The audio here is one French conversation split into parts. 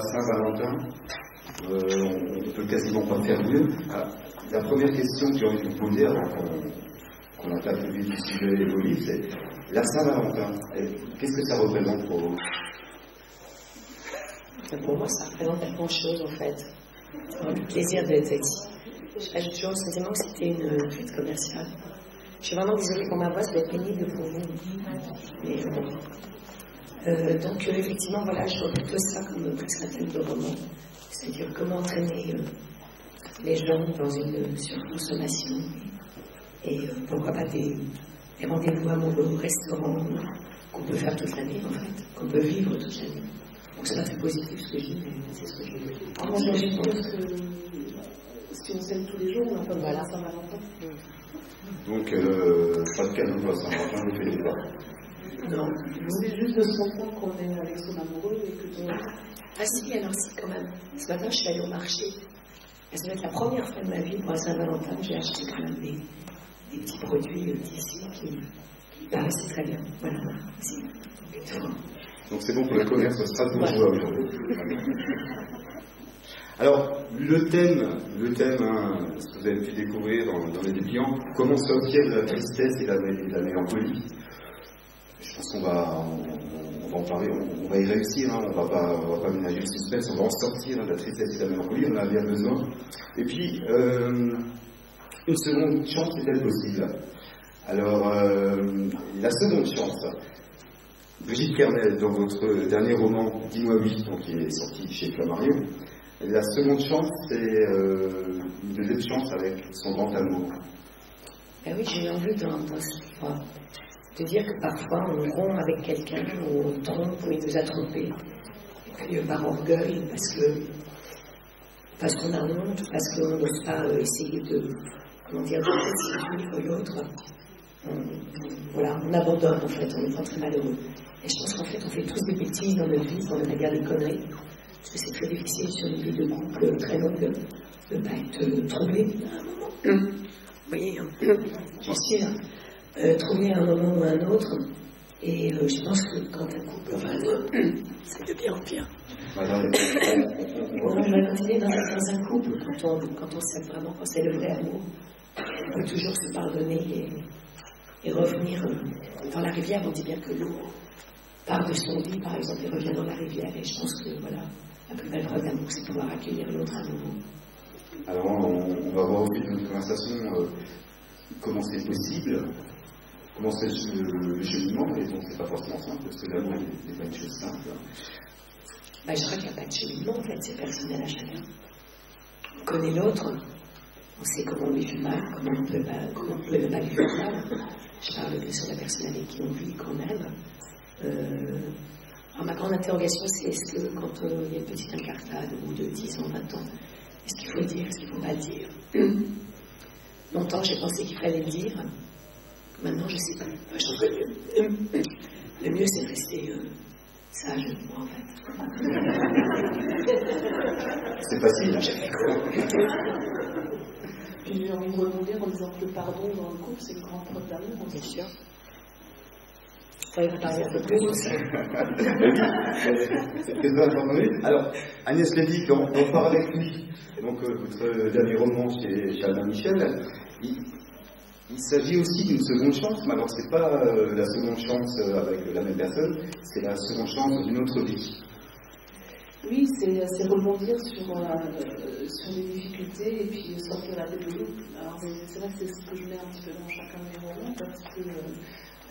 Saint-Valentin. Euh, on peut quasiment pas faire mieux. Ah, la première question que j'ai envie de vous poser avant qu'on attaque le vif du sujet c'est la Saint-Valentin. Qu'est-ce que ça représente pour vous? Pour moi, ça représente pas grand-chose en fait. C'est le plaisir d'être ici. J'ai toujours sentiment que c'était une fête commerciale. Je suis vraiment désolée pour ma voix, ça doit être pénible pour vous. Mais. Euh, donc, euh, effectivement, voilà, je vois plutôt ça comme presque un thème de roman. C'est-à-dire comment entraîner euh, les gens dans une surconsommation et, et pourquoi pas des, des rendez-vous amoureux au restaurant qu'on peut faire toute l'année, en fait, qu'on peut vivre toute l'année. Donc, c'est pas très positif ce que je dis, mais c'est ce que je veux dire. Moi, je pense que si on s'aime tous les jours, on a pas Voilà. Saint-Valentin. Donc, euh, pas de cadeau pour la Saint-Valentin, ne faites pas. Non. C'est juste de se rendre compte qu'on est avec son amoureux et que ton... Ah si, alors si, quand même. Ce matin, je suis allée au marché. Ça doit être la première fois de ma vie pour la Saint-Valentin que j'ai acheté quand même des, des petits produits euh, d'ici qui, qui paraissaient très bien. Voilà, tout. Donc c'est bon pour le commerce strasbourgeois aujourd'hui. Alors, le thème, le thème, hein, ce que vous avez pu découvrir dans, dans les dépliants, comment sortir de la tristesse et de la, et de la mélancolie? Je pense qu'on va, on, va en parler, on, va y réussir, hein, on va pas, va pas ménager le suspense, on va en sortir hein, de la tristesse et de la mélancolie, on en a bien besoin. Et puis, euh, une seconde chance est-elle possible Alors, euh, la seconde chance, Brigitte Kernel, dans votre dernier roman, Dis-moi oui, donc qui est sorti chez Flammarion, la seconde chance, c'est euh, une deuxième chance avec son grand amour. Ben oui, j'ai envie dans, dans de dire que parfois on rompt avec quelqu'un, ou on trompe, ou il nous a trompés. Par orgueil, parce que parce qu'on a honte, parce qu'on n'ose pas euh, essayer de comment dire de l'autre. On- Voilà, on abandonne en fait, on est pas très malheureux. Et je pense qu'en fait, on fait tous des bêtises dans notre vie, on aime bien des conneries. Parce que c'est très difficile sur une vie de couple très longue de ne pas être euh, troublé à un moment. Vous voyez, hein, j'en suis là. Euh, trouver un moment ou un autre. Et euh, je pense que quand un couple va, c'est de pire en pire. On va continuer dans, dans un couple, quand on, quand on s'aime vraiment, quand c'est le vrai amour, on peut toujours se pardonner et, et revenir euh, dans la rivière. On dit bien que l'eau part de son lit, par exemple, et revient dans la rivière. Et je pense que voilà, la plus belle preuve d'amour, c'est pouvoir accueillir l'autre à nouveau. Alors, on, on va voir aussi dans notre conversation euh, comment c'est possible, comment c'est le, cheminement, et donc c'est pas forcément simple, parce que l'amour n'est pas une chose simple. Bah, je crois qu'il n'y a pas de cheminement, en fait, c'est personnel à chacun. On connaît l'autre, on sait comment on lui fait mal, comment on peut pas, comment on peut pas lui faire mal. Je parle bien de la personne avec qui on vit, qu'on aime. Euh, ma grande interrogation, c'est est-ce que quand euh, il y a une petite incartade, bout de 10 ans, 20 ans, est-ce qu'il faut dire, est-ce qu'il ne faut pas dire? Longtemps, j'ai pensé qu'il fallait le dire. Maintenant, je ne sais pas. Je mieux, le mieux c'est de rester euh, sage, moi, en fait. C'est facile. hein. J'ai fait quoi Puis j'ai envie de rebondir en disant que le pardon dans le couple, c'est une grande preuve d'amour. Bien sûr. Ça va parler un peu plus de ça. C'est très bien entendu. Alors, Agnès Lévy, on, on part avec lui. Donc, euh, votre dernier roman chez, Albin Michel, il, il s'agit aussi d'une seconde chance, mais alors c'est pas euh, la seconde chance euh, avec la même personne, c'est la seconde chance d'une autre vie. Oui, c'est c'est rebondir sur, euh, sur les difficultés et puis sortir la tête de l'eau. Alors c'est c'est vrai que c'est ce que je mets un petit peu dans chacun de mes romans parce que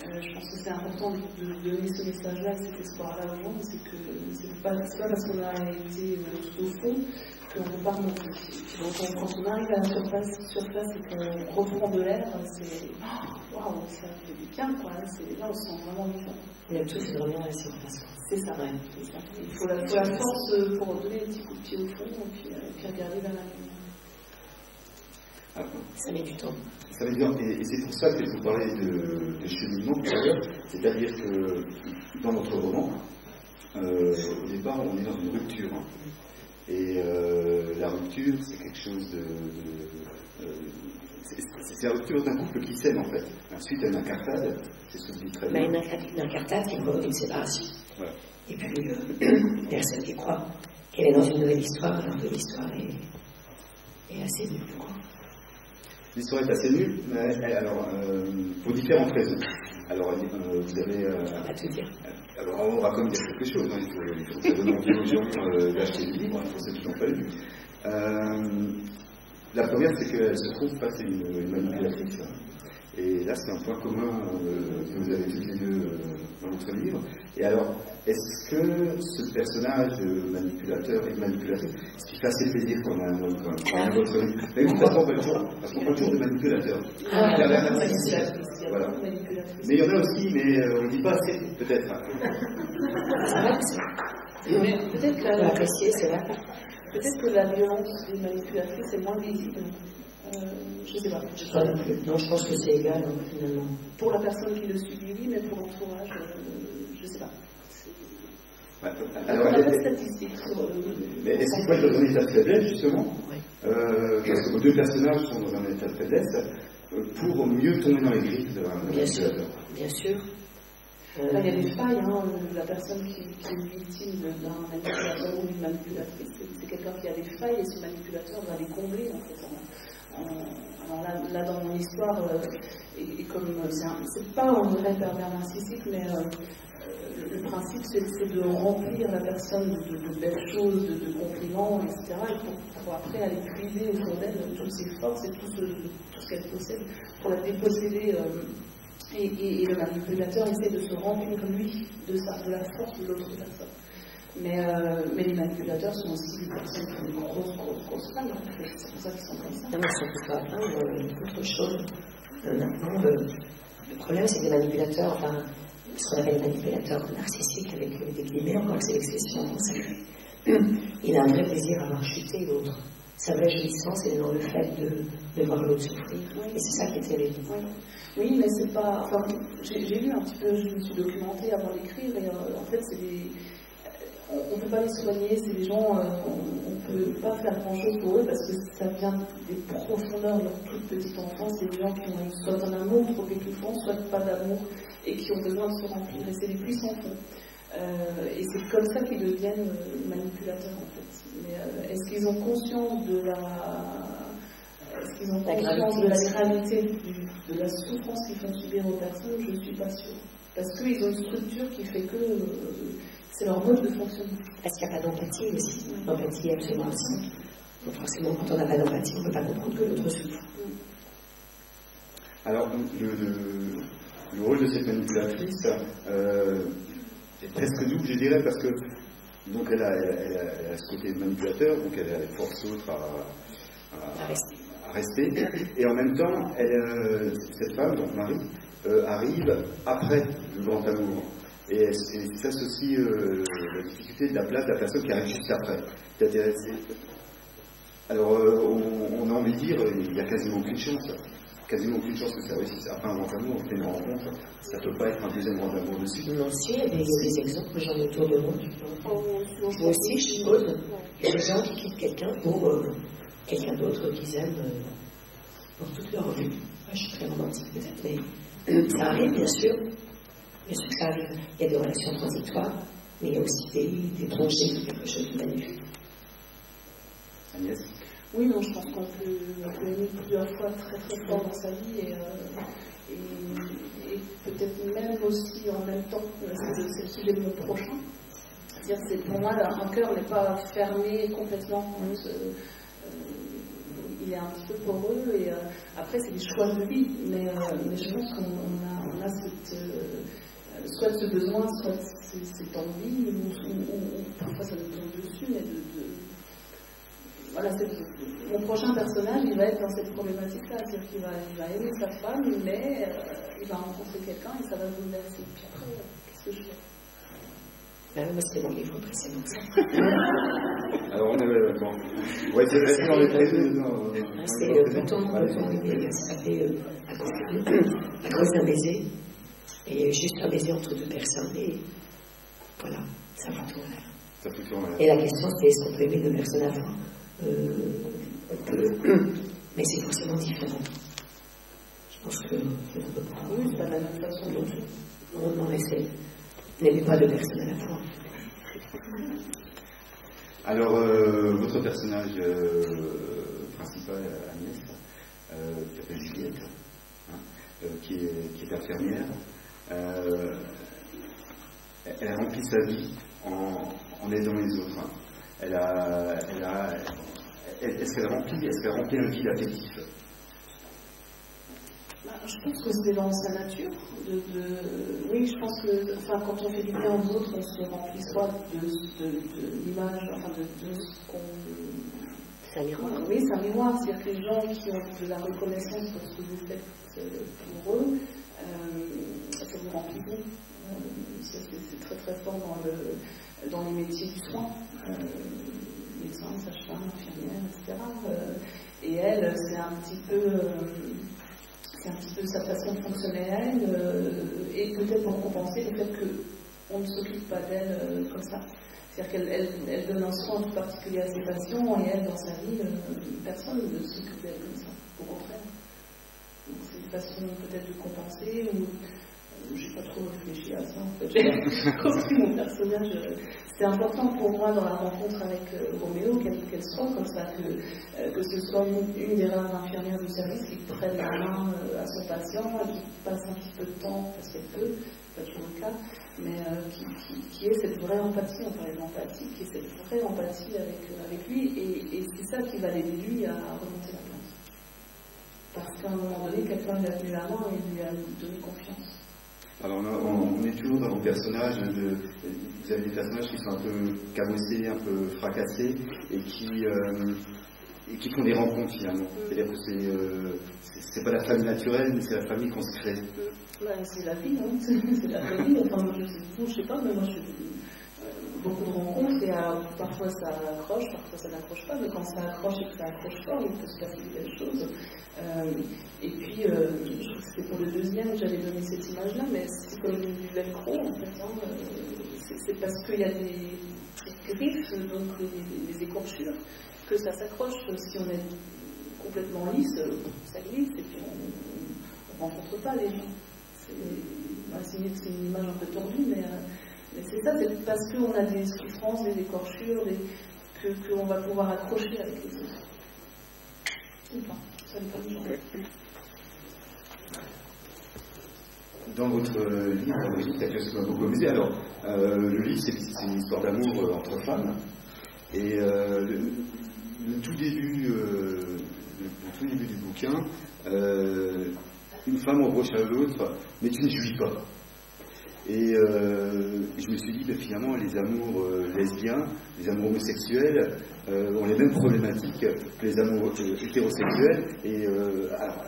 euh, euh, je pense que c'est important de, de donner ce message-là, cet espoir-là aux gens. C'est que c'est pas, pas parce qu'on a été euh, tout au fond qu'on ne peut pas remonter. Donc on- quand on arrive à la surface, surface et qu'on reprend de l'air, c'est oh, waouh, ça fait du bien quoi. C'est- Là on se sent vraiment vivant. Il y a tout, c'est à la surface. C'est ça, Ouais. ça. Il faut la, faut la force euh, pour donner des petits coups de pied au fond et puis, euh, puis regarder vers la lumière. Alors, Ça met du temps. Ça veut dire, et, et c'est pour ça que je vous parlais de, de cheminement tout à l'heure, c'est-à-dire que dans notre roman, euh, au départ, on est dans une rupture. hein. Et euh, la rupture, c'est quelque chose de. de- euh, c'est c'est la rupture d'un couple qui s'aime en fait. Ensuite, une incartade, c'est ce que dis très Bah, bien. incar- une incartade provoque une séparation. Voilà. Et puis, euh, personne qui croit qu'elle est dans une nouvelle histoire, alors que l'histoire est, est assez nulle. L'histoire est assez nulle, mais alors, euh, pour différentes raisons. Alors, euh, vous avez. Euh, à te dire. Alors, on dire quelque chose. Hein, il, faut, il faut envie aux gens d'acheter le livre, il faut c'est toujours pas lu. la première, c'est qu'elle se trouve face à une, une manipulatrice. Et là, c'est un point commun euh, que vous avez tous les deux euh, dans votre livre. Et alors, est-ce que ce personnage de manipulateur et manipulatrice, ce qui fait assez plaisir quand on a un même, dans votre livre, mais vous, parce qu'on parle toujours, parce qu'on parle toujours de manipulateur. Ah, il y a. Voilà. Mais il y en a aussi, mais euh, on ne dit pas assez, peut-être. Mais peut-être que, l'apprécier, c'est vrai. peut-être que la violence des manipulatrices est moins visible. Euh, je ne sais pas. Pas non plus. Non, je pense que c'est égal, hein, finalement. Pour la personne qui le subit, oui, mais pour l'entourage, euh, je ne sais pas. Alors, euh, mais est-ce qu'il faut être dans un état de faiblesse, justement Oui. euh, Parce que vos deux personnages sont dans un état de faiblesse pour mieux tomber dans les griffes de un Bien sûr. manipulateur. Bien sûr. Il y a des failles, hein, la personne qui, qui est victime d'un manipulateur ou d'une manipulatrice, c'est c'est quelqu'un qui a des failles et ce manipulateur va les combler en fait. En- alors là, dans mon histoire, euh, et, et comme euh, c'est pas un vrai pervers narcissique, mais euh, euh, le principe c'est de remplir la personne de, belles choses, de, compliments, etc. Et pour, pour après aller puiser autour d'elle toutes ses forces et tout ce, tout ce qu'elle possède, pour la déposséder. euh, et, le manipulateur essaie de se remplir lui de la force de l'autre personne. Mais, euh, mais les manipulateurs sont aussi des personnes qui ont des grosses, grosses, grosses. C'est pour ça qu'ils sont comme ça. Non, mais ça peut pas plaindre euh, autre chose. Euh, maintenant, le, le problème, c'est que les manipulateurs, enfin, ce qu'on appelle manipulateurs narcissiques avec des guillemets, encore c'est l'expression il a un vrai plaisir à voir chuter l'autre. Sa vraie jouissance, est dans le fait de, de voir l'autre souffrir. Et c'est ça qui est terrible. Oui, oui mais c'est pas. Enfin, j'ai j'ai lu un petit peu, je me suis documentée avant d'écrire, et euh, en fait, c'est des. On ne peut pas les soigner, c'est des gens, euh, on ne peut pas faire grand chose pour eux parce que ça vient des profondeurs de leur toute petite enfance. C'est des gens qui ont soit un amour trop étouffant, soit pas d'amour et qui ont besoin de se remplir. Et c'est des puissants fonds. Euh, et c'est comme ça qu'ils deviennent euh, manipulateurs en fait. Mais euh, est-ce qu'ils ont conscience de la. Est-ce qu'ils ont conscience de la gravité de la souffrance qu'ils font subir aux personnes? Je ne suis pas sûre. Parce qu'ils ont une structure qui fait que euh, c'est leur mode de fonctionnement. Parce qu'il n'y a pas d'empathie aussi. L'empathie est absolument absente. Donc forcément, quand on n'a pas d'empathie, on ne peut pas comprendre que l'autre souffre. Alors, le, le- le rôle de cette manipulatrice euh, est presque double, je dirais, parce que donc elle a, elle a- elle a- elle a ce côté manipulateur, donc elle, elle force l'autre à, à- À rester. à rester, et en même temps, elle, euh, cette femme, donc Marie, euh, arrive après le grand amour. Et, ça, c'est euh, la difficulté de la place de la personne qui arrive juste après. Alors, euh, on, on a envie de dire, il n'y a quasiment aucune chance. Quasiment aucune chance que ça réussisse. Après un grand amour, on fait une rencontre, ça ne peut pas être un deuxième grand amour dessus. Non, si, il y a des, exemples, j'en ai autour de moi. Moi aussi, je suppose. Des gens qui quittent quelqu'un pour euh, quelqu'un d'autre qu'ils aiment euh, pour toute leur vie. Je suis très romantique peut-être, mais ça arrive, bien sûr. Bien sûr que ça arrive. Il y a des relations transitoires, mais il y a aussi des, des plongées de quelque chose de magnifique. Agnès? Oui, non, je pense qu'on peut, aimer plusieurs fois très très fort dans sa vie et, euh, et, et peut-être même aussi en même temps, c'est le, sujet de mon prochain. C'est-à-dire, c'est pour moi, un cœur n'est pas fermé complètement. quand, euh, euh, il est un petit peu poreux et euh, après, c'est des choix de vie, mais, euh, mais je pense qu'on on a, on a cette, euh, soit ce besoin, soit cette envie, ou, ou- ou- ou parfois ça nous tombe dessus, mais de- de voilà, c'est- mon prochain personnage, il va être dans cette problématique-là, c'est-à-dire qu'il va, aimer sa femme, mais euh, il va rencontrer quelqu'un et ça va bouleverser. Puis après, euh, qu'est-ce que je fais Ben, c'était mon livre précédent. ça. Alors, on est. Bon. Ouais, c'est resté dans les Ah, dans C'est euh, Voilà. peut-on ça fait euh, à cause d'un baiser, et juste un baiser entre deux personnes, et voilà, ça va tout l'air. Ça Et la question c'est est-ce qu'on peut aimer deux personnes à la fois euh, On peut, mais c'est forcément différent. Je pense que on ne peut pas. Oui, c'est pas de la même façon plus. On en essaie. n'aimez pas deux personnes à la fois. Alors, euh, votre personnage euh, principal, Agnès, euh, qui s'appelle Juliette, hein, euh, qui, est, qui, est, infirmière, euh, elle a rempli sa vie en, en aidant les autres. Hein. Elle a, elle a, est-ce qu'elle a rempli, est-ce qu'elle a rempli un vide affectif? Bah, je pense que c'est dans sa nature. De, de, oui, je pense que enfin, quand on fait du bien aux autres, on se remplit soit de, de, de l'image, enfin de, ce qu'on. C'est un miroir. Oui, c'est un miroir. C'est-à-dire que les gens qui ont de la reconnaissance pour ce que vous faites pour eux, euh, Euh, c'est très très fort dans, le, dans les métiers du soin. Euh, médecin, sage-femme, infirmière, etc. Euh, et elle, c'est un petit peu c'est un petit peu sa façon de fonctionner elle, euh, et peut-être pour compenser le fait qu'on ne s'occupe pas d'elle comme ça. C'est-à-dire qu'elle elle, elle donne un soin tout particulier à ses patients, et elle, dans sa vie, personne ne s'occupe d'elle comme ça, au contraire. Donc c'est une façon peut-être de compenser, ou j'ai pas trop réfléchi à ça en fait. J'ai construit mon personnage. C'est important pour moi dans la rencontre avec euh, Roméo, quelle qu'elle soit, comme ça, que, euh, ce soit une, des rares infirmières du service qui prenne la main euh, à son patient qui passe un petit peu de temps, parce qu'elle peut, pas toujours le cas, mais qui, qui, qui, ait cette vraie empathie, on parlait d'empathie, qui ait cette vraie empathie avec, avec lui, et, et c'est ça qui va l'aider lui à remonter la place. Parce qu'à un moment donné, quelqu'un lui a tenu la main et lui a donné confiance. Alors on, on, est toujours dans vos personnages, de, vous avez des personnages qui sont un peu cabossés, un peu fracassés, et qui, euh, font des rencontres finalement. C'est-à-dire que c'est, euh, c'est pas la famille naturelle, mais c'est la famille qu'on se crée. c'est la vie, hein. c'est la famille. Enfin, je sais, je sais pas, mais moi je beaucoup de rencontres et parfois ça accroche, parfois ça n'accroche pas, mais quand ça accroche et que ça accroche pas, il peut se passer des belles choses. Euh, et puis, euh, je crois que c'était pour le deuxième que j'avais donné cette image-là, mais c'est comme du velcro en fait. Hein, euh, c'est parce qu'il y a des, griffes, donc des, écorchures, que ça s'accroche. Si on est complètement lisse, ça glisse et puis on ne rencontre pas les gens. C'est une, image un peu tordue, mais. C'est ça, c'est parce qu'on a des souffrances, des écorchures, que qu'on va pouvoir accrocher avec les autres. Pas, ça n'est pas Dans votre euh, livre, il y a quelque chose qui m'a beaucoup amusé. Alors, euh, le livre, c'est une histoire d'amour euh, entre femmes. Et le, tout début, le, tout début du bouquin, une femme reproche à l'autre, mais tu ne jouis pas. Et euh, je me suis dit, ben, finalement, les amours euh, lesbiens, les amours homosexuels euh, ont les mêmes problématiques que les amours hétérosexuels. Et, alors,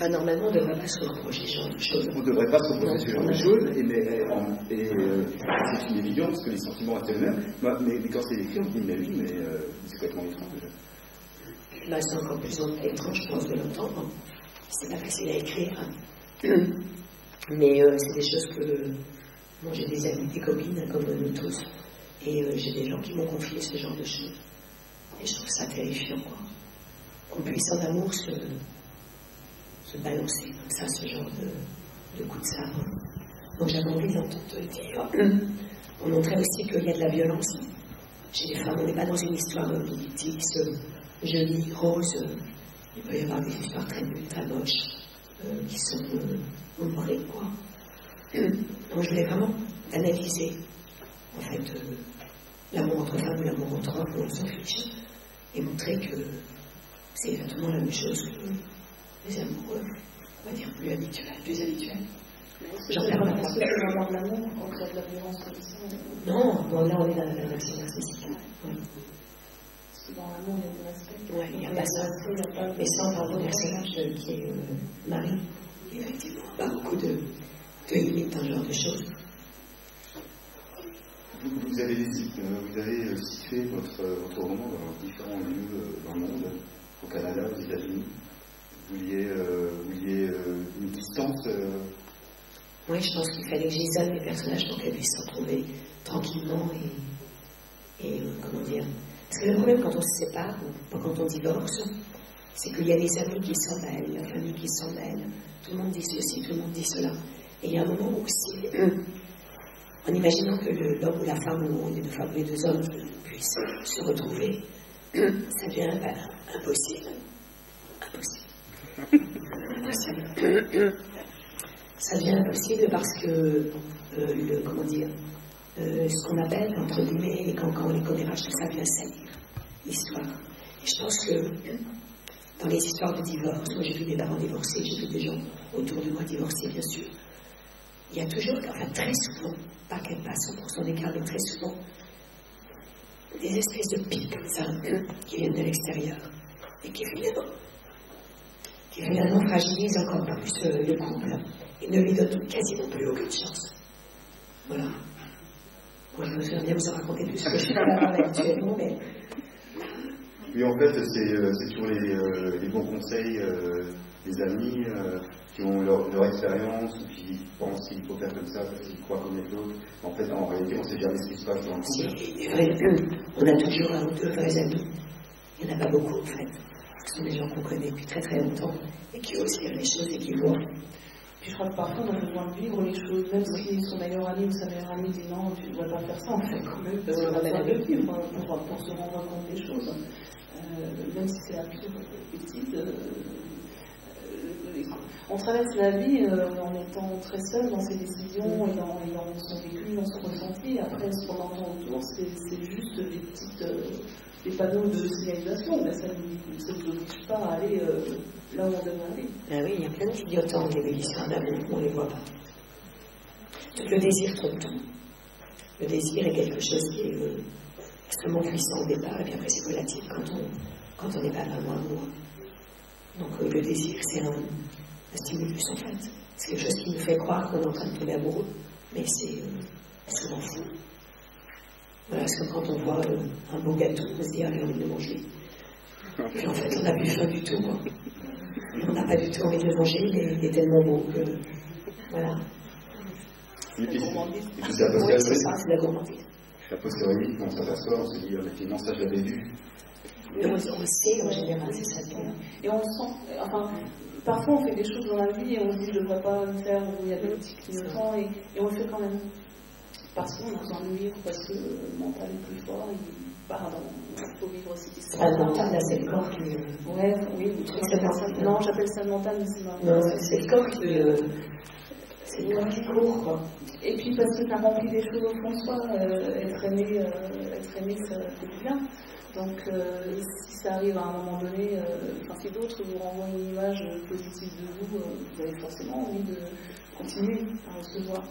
ah, normalement, on ne devrait pas se reprocher ce genre de choses. On ne devrait pas se reprocher ce genre de choses, et, mais, et, c'est une évidence parce que les sentiments restent les mêmes. Mais, mais, quand c'est écrit, on se dit, mais oui, mais c'est complètement étrange. Là, c'est encore plus étrange, je pense, de l'entendre. C'est pas facile à écrire. Mais euh, c'est des choses que. Moi, j'ai des amis, des copines, comme nous tous. Et euh, j'ai des gens qui m'ont confié ce genre de choses. Et je trouve ça terrifiant, quoi. Qu'on puisse en amour se, se balancer comme ça, ce genre de, de coup de sabre. Donc j'avais envie d'entendre te le dire. On montrait aussi qu'il y a de la violence chez les femmes. On n'est pas dans une histoire politique, jolie, rose. Il peut y avoir des histoires très nulles, très moches, euh, qui sont euh, nombreuses, quoi. Donc je voulais vraiment analyser, en fait, euh, l'amour entre femmes, l'amour entre hommes, on s'en fiche, et montrer que c'est exactement la même chose que les amoureux, on va dire plus habituels, plus habituels. J'en parle pas. L'amour de la violence comme ça. Non, bon, là on est dans la l'action narcissique. Oui. Dans l'amour, il y a du respect. Oui, il n'y a pas ça. Mais ça, on parle d'un personnage qui est euh, Marie. Effectivement, pas beaucoup de, de limites dans ce genre de choses. Vous, avez, euh, vous avez situé votre, votre roman dans différents lieux euh, dans le monde, au Canada, aux États-Unis. Vous vouliez, euh, vous vouliez euh, une distance euh, Oui, je pense qu'il fallait que j'isole mes personnages pour qu'elles puissent se retrouver tranquillement et, et comment dire, parce que le problème quand on se sépare, quand on divorce, c'est qu'il y a les amis qui s'en mêlent, la famille qui s'en mêle, tout le monde dit ceci, tout le monde dit cela. Et il y a un moment où si en imaginant que l'homme ou la femme ou les deux femmes les deux hommes puissent se retrouver, ça devient ben, impossible. Impossible. impossible. Ça devient impossible parce que, euh, le, comment dire, euh, ce qu'on appelle, entre guillemets, les cancans, les commérages, tout ça vient salir l'histoire. Et je pense que dans les histoires de divorce, moi j'ai vu des parents divorcés, j'ai vu des gens autour de moi divorcés, bien sûr. Il y a toujours, enfin très souvent, pas qu'elle passe 100% des cas, mais très souvent, des espèces de pics comme ça, qui viennent de l'extérieur, et qui finalement, qui finalement fragilisent encore plus euh, le couple, et ne lui donnent quasiment plus aucune chance. Voilà. Je me bien vous en raconter plus que je suis actuellement, mais oui, en fait, c'est euh, toujours les, euh, les, bons conseils euh, des amis qui ont leur, leur, expérience qui pensent qu'il faut faire comme ça parce qu'ils croient connaître l'autre. En fait, en réalité, on ne sait jamais ce qui se passe dans le couple. C'est vrai qu'on a toujours un ou deux vrais amis. Il n'y en a pas beaucoup, en fait. Ce sont des gens qu'on connaît depuis très très longtemps et qui osent dire les choses et qui voient. Puis je crois que parfois on a besoin de vivre les choses, même si son meilleur ami ou sa meilleure amie dit non, tu ne dois pas faire ça, en fait, quand même, parce qu'on a besoin de vivre pour, pour, se rendre compte des choses. Euh, même si c'est la pure petite, euh, euh, on traverse la vie en étant très seul dans ses décisions et dans, son vécu, dans son ressenti. Après, ce qu'on entend autour, c'est juste des petites des panneaux de signalisation, mais ça ne nous oblige pas à aller là où on devrait aller. Ah oui, il y a plein de clignotants des histoires d'amour, on ne les voit pas. Le désir trompe tout. Le désir est quelque chose qui est extrêmement puissant au départ, et puis après c'est on quand on n'est pas vraiment amoureux. Donc euh, le désir, c'est un, stimulus en fait. C'est quelque chose qui nous fait croire qu'on est en train de tomber amoureux, mais c'est euh, souvent fou. Voilà, c'est comme quand on voit euh, un beau gâteau, on se dit, allez, envie de le manger. Et en fait, on n'a plus faim du tout. Quoi. On n'a pas du tout envie de le manger, mais il est tellement beau que. Voilà. Et puis, c'est la gourmandise. La posteriori, on s'aperçoit, on se dit, effectivement, ça je l'avais vu. On, on sait en général, c'est ça. Et on sent, enfin, parfois on fait des choses dans la vie et on se dit je ne devrais pas le faire, ou il y a des petits clignotants, et, et, on le fait quand même. Parce qu'on a besoin de vivre, parce que le mental est plus fort, et pardon, il faut vivre cette histoire. Ah, le mental, là, c'est le corps qui. Ouais, oui, ça, non, j'appelle ça le mental, mais c'est pas. Non, c'est le corps qui. Euh, c'est le corps qui court, quoi. Et puis parce que tu as rempli des choses au fond de soi, euh, être aimé, euh, être aimé, ça fait du bien. Donc, euh, si ça arrive à un moment donné, euh, enfin, si d'autres vous renvoient une image positive de vous, euh, vous avez forcément envie de continuer à recevoir.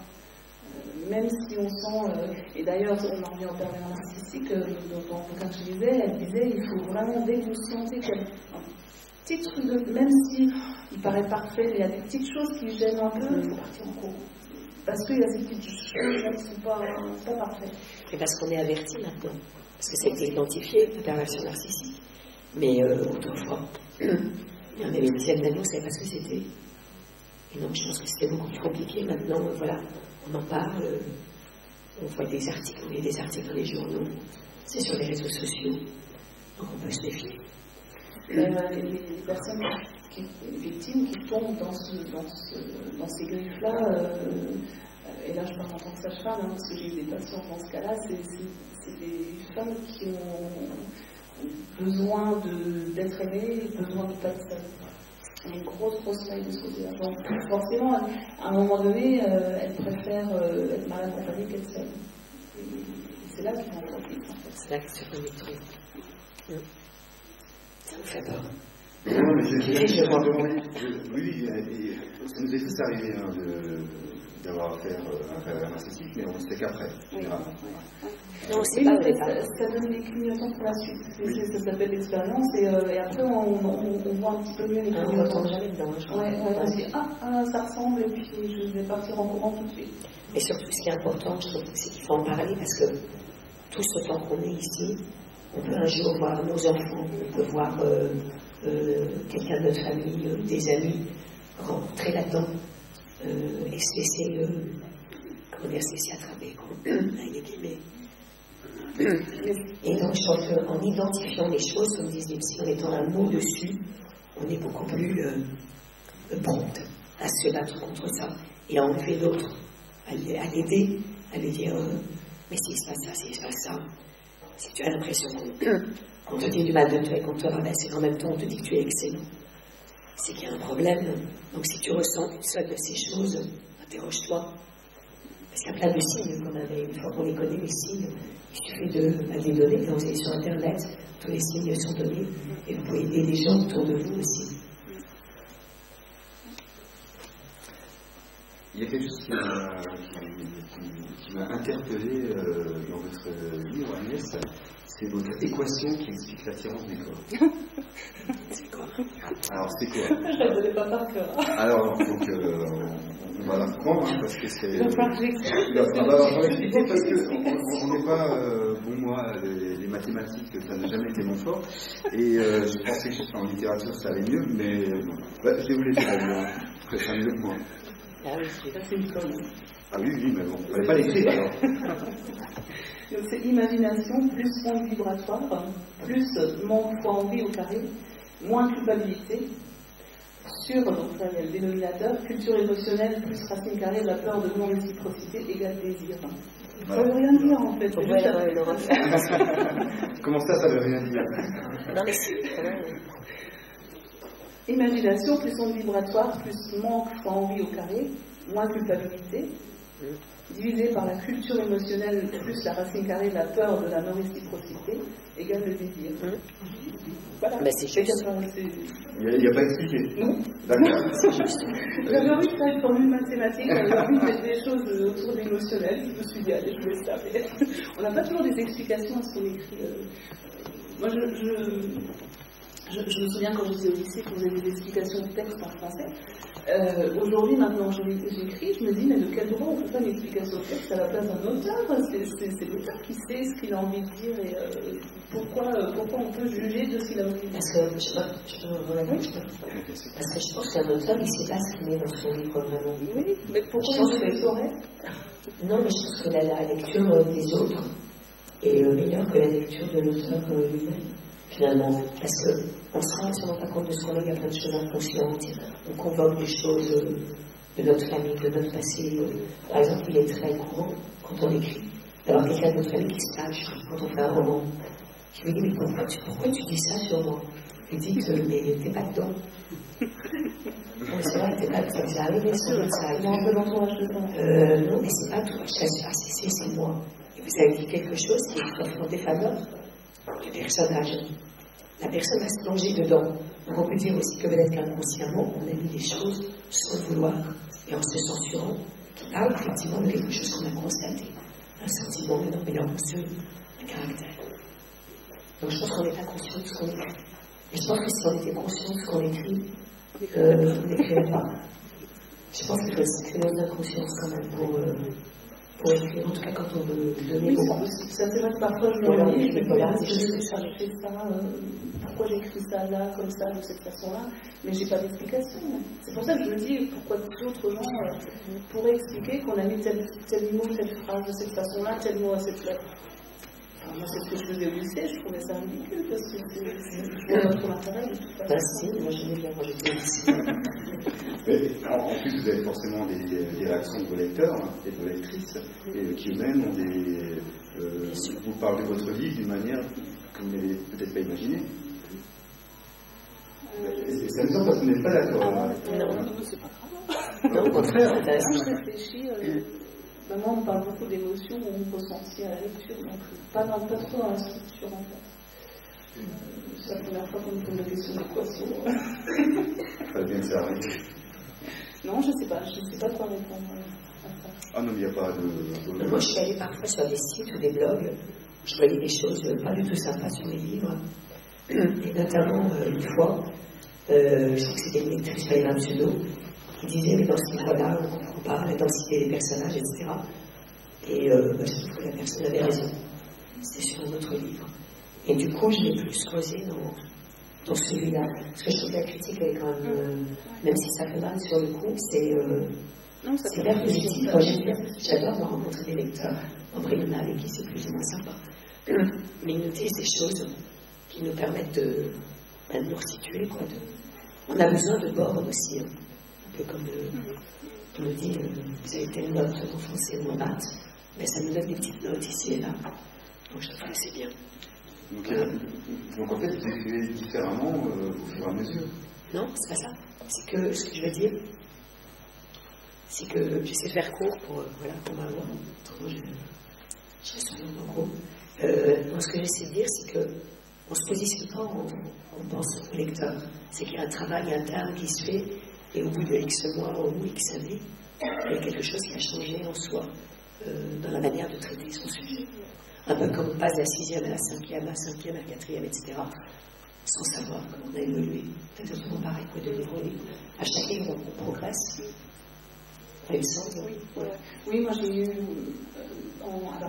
même si on sent, et d'ailleurs, on en revient au pervers narcissique, dont quand je disais, elle disait, il faut vraiment, dès que vous sentez qu'il y a un petit truc de, même si paraît parfait, il y a des petites choses qui gênent un peu, il faut partir en cours. Parce qu'il y a ces petites choses qui ne sont pas parfaites. Et parce qu'on est averti maintenant parce que ça a été identifié, la narcissique. Mais euh, autrefois, il y en avait une dizaine d'années, on ne savait pas ce que c'était. Et donc, je pense que c'était beaucoup plus compliqué. Maintenant, euh, voilà, on en parle, euh, on voit des articles, on lit des articles dans les journaux, c'est sur les réseaux sociaux, donc on peut se méfier. les, les, personnes qui, victimes qui tombent dans ces griffes-là, et là je parle en tant que sage-femme, hein, parce que j'ai eu des patients dans ce cas-là, c'est des femmes qui ont besoin d'être aimées, besoin de ne pas être seules. Une grosse, grosse faille de côté-là. Donc, forcément, à un moment donné, euh, elles préfèrent euh, être mal accompagnées qu'être seules. C'est là qu'ils vont profiter. En fait. C'est là que c'est le truc. Ça vous fait peur. Non, mais je, Oui, ça nous est tous arrivé hein, de d'avoir affaire à un pervers narcissique, mais on ne sait qu'après, généralement. Non, c'est pas ça, ça donne des clignotants pour la suite. Oui. Ça s'appelle l'expérience et, euh, et, après on, on, on, voit un petit peu mieux les clignotants. Ah, on ne jamais dedans, je crois. Ouais, ouais, on se dit ah, ah, ça ressemble et puis je vais partir en courant tout de suite. Et surtout, ce qui est important, je trouve, c'est qu'il faut en parler parce que tout ce temps qu'on est ici, on peut un jour voir nos enfants, on peut voir euh, euh, quelqu'un de notre famille, euh, des amis rentrer là-dedans euh, et se laisser, comment dire, se laisser attraper, guillemets. Et donc, qu'en identifiant les choses, comme disait si en mettant un mot dessus, on est beaucoup plus euh, prompte à se battre contre ça et à enlever l'autre, à l'aider à lui dire euh, Mais s'il se passe ça, s'il se passe ça, si tu as l'impression qu'on te dit du mal de toi et qu'on te rabaisse et qu'en même temps on te dit que tu es excellent, c'est qu'il y a un problème. Donc si tu ressens une seule de ces choses, interroge-toi. Parce qu'il y a plein de signes qu'on avait, une fois qu'on les connaît, les signes, il suffit de bah, les donner. Quand vous allez sur Internet, tous les signes sont donnés et vous pouvez aider les gens autour de vous aussi. Il y a quelque chose qui m'a, interpellé euh, dans votre livre, Agnès, c'est votre équation qui explique l'attirance des corps. c'est quoi Alors, c'est quoi Je ne la donnais pas par cœur. Alors, donc, euh, on va la reprendre, hein, parce que c'est... Il va falloir que j'explique. Il va falloir expliquer, parce qu'on n'est pas, euh, pour moi, les, les mathématiques, ça n'a jamais été mon fort, et euh, je pensais que en littérature, ça allait mieux, mais bon, je vais vous laisser ça mieux que moi. Ah oui, c'est une conne. Ah oui, oui, mais bon, il fallait pas l'écrire alors. Donc c'est imagination plus onde vibratoire, plus manque fois envie au carré, moins culpabilité. Sur, donc là il y a le dénominateur, culture émotionnelle plus racine carrée, la peur de non-réciprocité égale désir. Ça veut rien dire en fait. Le refaire. Comment ça, ça veut rien dire? Non, mais. Imagination plus onde vibratoire plus manque fois envie au carré, moins culpabilité, divisé par la culture émotionnelle plus la racine carrée de la peur de la non-réciprocité, égale le désir. Voilà. Bah, c'est juste. Il n'y a, pas expliqué. Non. D'accord. J'avais envie de faire une formule mathématique, j'avais envie de mettre des choses autour de l'émotionnel. Je me suis dit, allez, je vais ça. Mais on n'a pas toujours des explications à ce qu'on écrit. euh. Moi, je, je, je, je me souviens quand j'étais au lycée, que vous avez des explications de texte en français. Euh, Aujourd'hui, maintenant, je l'ai- j'écris, je me dis, mais de quel droit on peut faire une explication de texte à la place d'un auteur C'est l'auteur qui sait ce qu'il a envie de dire et euh, pourquoi, euh, pourquoi on peut juger de ce qu'il a envie de dire. Parce que, je sais pas, je peux vous répondre, je peux- Parce que je pense qu'un auteur, il sait pas ce qu'il met dans son livre vraiment. Oui, mais pourquoi Je pense que- Non, mais je pense que la, la lecture euh, des autres est euh, meilleure que la lecture de l'auteur lui-même, finalement. Parce qu'on ne se rend absolument pas compte de ce qu'on est, il y a plein de choses inconscientes. On convoque des choses de notre famille, de notre passé. Par exemple, il est très courant, quand on écrit, d'avoir quelqu'un de notre famille qui se cache quand on fait un roman. Je lui dis, mais pourquoi tu, pourquoi tu dis ça sur moi Il dit que, mais t'es pas dedans. C'est vrai, t'es pas dedans. Ça arrive, ça arrive, ça arrive. On peut l'entourage Euh, non, mais c'est pas tout. Je t'assure, c'est, c'est, c'est moi. Et vous avez dit quelque chose qui est profondément défaveur du personnage. La personne va se plonger dedans. Donc on peut dire aussi que peut-être qu'inconsciemment, on a mis des choses sans le vouloir et en se censurant, parlent effectivement de quelque chose qu'on a constaté. Un sentiment, une ambiance, un caractère. Donc je pense qu'on n'est pas conscient de ce qu'on écrit. Et je pense que si on était conscient de ce qu'on écrit, euh, on n'écrirait pas. Je pense qu'il faut s'exprimer nos inconsciences quand même pour, euh, pour écrire, en tout cas quand on veut donner Oui, beaucoup. c'est c'est vrai que parfois je me Voilà, je dis, que choses j'ai ça. fait ça, euh, pourquoi j'ai écrit ça là, comme ça, de cette façon-là, mais j'ai pas d'explication. C'est pour ça que je me dis, pourquoi d'autres gens euh, pourraient expliquer qu'on a mis tel, tel mot, telle phrase de cette façon-là, tel mot à cette moi, c'est ce que je faisais au lycée, je trouvais ça ridicule, parce que c'est- trop l'intérêt de toute façon. Ben, si, moi j'aimais bien quand j'étais ici. Et en en plus, vous avez forcément des, des réactions de vos lecteurs hein, et de vos lectrices et qui eux-mêmes ont des. euh, vous parlez de votre livre d'une manière que vous n'avez peut-être pas imaginée. Et C'est c'est amusant parce que vous n'êtes pas d'accord. hein. Non. c'est pas grave. Non, au contraire, je réfléchis, euh, moi, on parle beaucoup d'émotions ou ressenti à la lecture, donc pas, dans, pas trop dans la structure en fait. Euh, c'est la première fois qu'on me pose la question d'équation. Pas bien que ça arrive. non, je sais pas, je sais pas quoi répondre à ça. Ah non, mais il n'y a pas de. Moi, je suis allée parfois sur des sites ou des blogs, je voyais des choses euh, pas du tout sympas sur mes livres. Et notamment, euh, une fois, euh, je crois que c'était une lectrice Pseudo, qui disait, mais dans ce livre-là, on la densité des personnages, etc. Et euh, bah, je trouve que la personne avait raison. C'était sur un autre livre. Et du coup, je l'ai plus creusé dans, dans celui-là. Parce que je trouve que la critique, est quand même, euh, même si ça fait mal sur le coup, c'est... euh, c'est bien positif. J'adore me rencontrer des lecteurs embryonnaux avec qui c'est plus ou moins sympa. Mais disent des choses qui nous permettent de, ben, de nous resituer. Quoi, de- On a besoin de bornes aussi. hein. Un peu comme le, on nous dit, euh, vous avez telle note en français ou en maths. Mais ça me donne des petites notes ici et là. Donc je trouve que c'est bien. Donc, euh, donc, en fait, vous écrivez différemment euh, au fur et à mesure. Non, c'est pas ça. C'est que ce que je veux dire, c'est que j'essaie de faire court pour, euh, voilà, pour ma voix. Autrement, je, je reste en gros. Euh, donc, ce que j'essaie de dire, c'est que on se positionne pas en, en pensant au lecteur. C'est qu'il y a un travail interne qui se fait, et au bout de X mois, de X années, il y a quelque chose qui a changé en soi, euh, dans la manière de traiter son sujet. Un peu comme on passe de la sixième à la cinquième, à la cinquième à la quatrième, etc sans savoir comment on a évolué. C'est exactement pareil que de livre À chaque livre, on progresse. Oui. Ouais. Oui, moi j'ai eu. euh,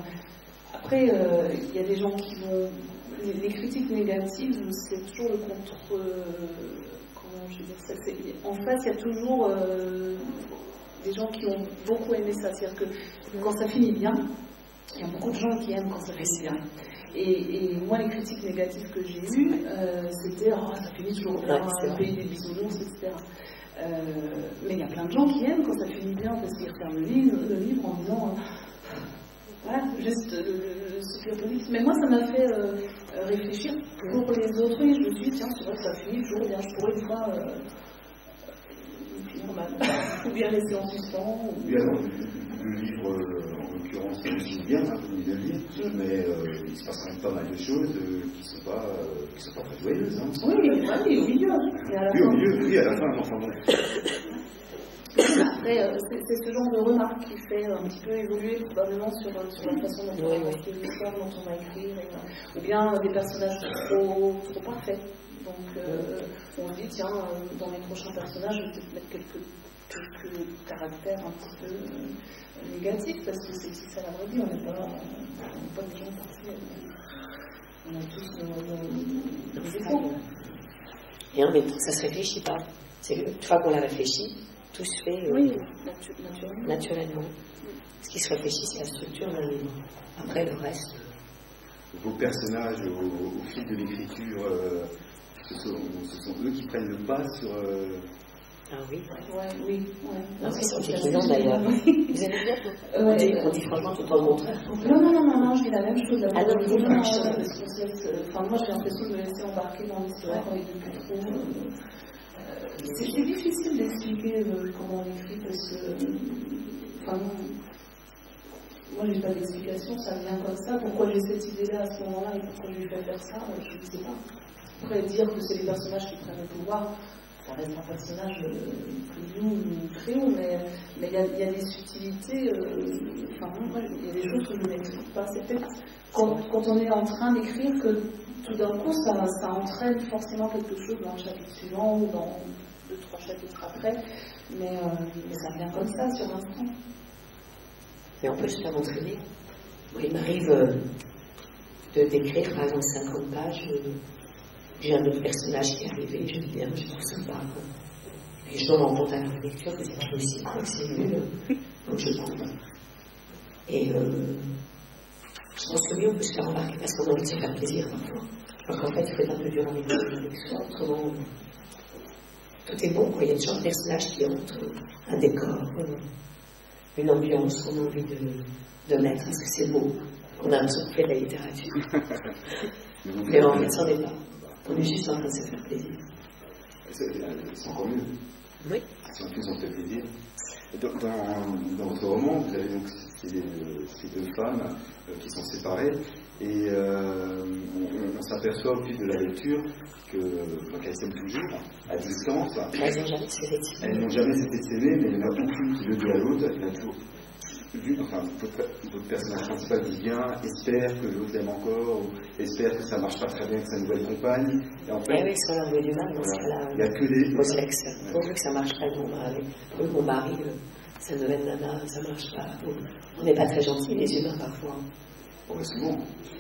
après, euh, il y a des gens qui vont. Les, critiques négatives, c'est toujours le contre. Comment je vais dire ça c'est- En face, il y a toujours euh, des gens qui ont beaucoup aimé ça. C'est-à-dire que quand ça finit bien, il y a beaucoup de gens qui aiment quand ça finit bien. Et, et moi, les critiques négatives que j'ai eues, euh, c'était oh, ça finit toujours bien, c'est le pays des bisounours, etc. Euh, mais il y a plein de gens qui aiment quand ça finit bien parce qu'ils referment le livre, le livre en disant voilà, juste euh, le, soupir politique. Mais moi, ça m'a fait euh, euh, réfléchir pour les autres. Oui, je me suis dit, tiens, c'est vrai que ça finit toujours bien, je pourrais une fois euh, euh, finir mal. ou bien rester en suspens. Ou... Oui, alors, le, livre, euh, en l'occurrence, résume bien, comme il de dire, mais euh, il se passe quand même pas mal de choses euh, qui ne sont, pas, euh, qui sont pas très joyeuses. Hein. Oui, oui, oui, au milieu. Et à la Oui, au milieu, oui, à la fin, enfin bon. Après, euh, c'est ce genre de remarque qui fait un petit peu évoluer probablement sur, euh, sur la façon dont on va l'histoire, dont on va écrire, et, euh, ou bien des personnages trop, trop parfaits. Donc euh, on dit, tiens, dans les prochains personnages, je vais peut-être mettre quelques, quelques caractères un petit peu euh, négatifs, parce que c'est ça la vraie vie, on n'est pas, on pas des gens parfaits. On a tous nos, défauts. Et même temps, ça se réfléchit pas. C'est une fois qu'on l'a réfléchi, tout se fait euh, Oui, natu- naturellement. naturellement. Ce qui se réfléchit, c'est la structure d'un livre. Après, le reste, Vos personnages, au, au fil de l'écriture, euh, ce, sont, ce sont eux qui prennent le pas sur. euh, ah oui. Ouais, oui, ouais. C'est d'ailleurs. Vous aimez bien, toi Ouais. on, dit, franchement tout le contraire. Non, non, non, non, non, je dis la même chose. Ah non, vous la même chose, euh, euh, Enfin, moi, j'ai l'impression de me laisser embarquer dans l'histoire et de plus trop. C'est difficile d'expliquer euh, comment on écrit parce que. euh, Enfin, moi, j'ai pas d'explication, ça vient comme ça. Pourquoi j'ai cette idée-là à ce moment-là et pourquoi je lui fais faire ça, je ne sais pas. Après, dire que c'est les personnages qui prennent le pouvoir, ça reste un personnage euh, que nous, nous créons, mais mais il y, a- il y a des subtilités, euh, enfin, il y a des choses que je n'explique pas. C'est peut-être quand, on est en train d'écrire que tout d'un coup, ça, entraîne forcément quelque chose dans le chapitre suivant ou dans deux, trois chapitres après, mais, euh, mais ça vient comme ça sur l'instant. Mais on peut se faire entraîner. Il m'arrive de décrire, par exemple, 50 pages. J'ai un autre personnage qui est arrivé, je dis bien, je trouve sympa. quoi. Et je me rends compte à la lecture que c'est pas possible, c'est nul. Donc je coupe. Et euh, je pense que oui, on peut se faire embarquer parce qu'on a envie de se faire plaisir parfois. Alors qu'en fait, il faut être un peu dur avec soi, autrement, tout est bon, quoi. Il y a toujours un personnage qui entre, un décor, euh, une ambiance qu'on a envie de, de mettre, parce que c'est beau. On a l'impression qu'on fait de la littérature. Mais en fait, ça n'est pas. On est juste en train de se faire plaisir. C'est encore mieux. Oui. Si en plus on se fait plaisir. Dans, dans, dans votre roman, vous avez donc ces, ces deux femmes euh, qui sont séparées et euh, on, on s'aperçoit au fil de la lecture que donc elles s'aiment toujours à distance. Elles n'ont jamais de s'aimer, mais il n'y en a aucune qui le dit à l'autre. Il y en a toujours vu, enfin, votre, votre personnage principal dit bien, espère que l'autre l'aime encore, ou espère que ça marche pas très bien avec sa nouvelle compagne. Et en fait, oui, si on envoyé du mal dans ce voilà, il n'y cas-là. a que des. Moi, c'est que pourvu que ça marche pas, non, bah, avec pourvu que mon mari, sa nouvelle nana, ça marche pas. On n'est pas très gentils, les humains, parfois. Bon, bah, souvent,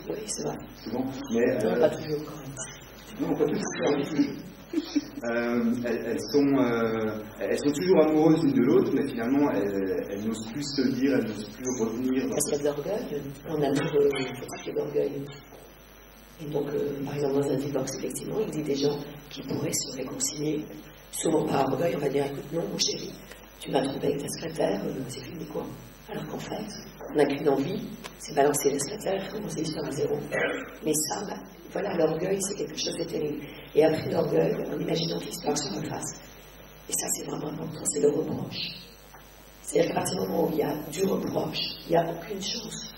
Oui, c'est vrai. souvent. Mais, Non, euh, pas toujours, quand même. Non, pas tous. Euh, elles, sont, euh, elles sont toujours amoureuses l'une de l'autre, mais finalement, elles, n'osent plus se dire, elles n'osent plus revenir. Parce qu'il y a de l'orgueil, on a de l'orgueil. Et donc, euh, par exemple, dans un divorce, effectivement, il dit des gens qui pourraient se réconcilier. Souvent par orgueil, on va dire écoute, non, mon chéri, tu m'as trompé avec ta secrétaire, euh, c'est fini quoi. Alors qu'en fait, on n'a qu'une envie, c'est balancer l'espateur, commencer l'histoire à zéro. Mais ça, bah, voilà, l'orgueil, c'est quelque chose de terrible. Et après l'orgueil, en imaginant que l'histoire se refasse. Et ça, c'est vraiment important, c'est le reproche. C'est-à-dire qu'à partir du moment où il y a du reproche, il n'y a aucune chance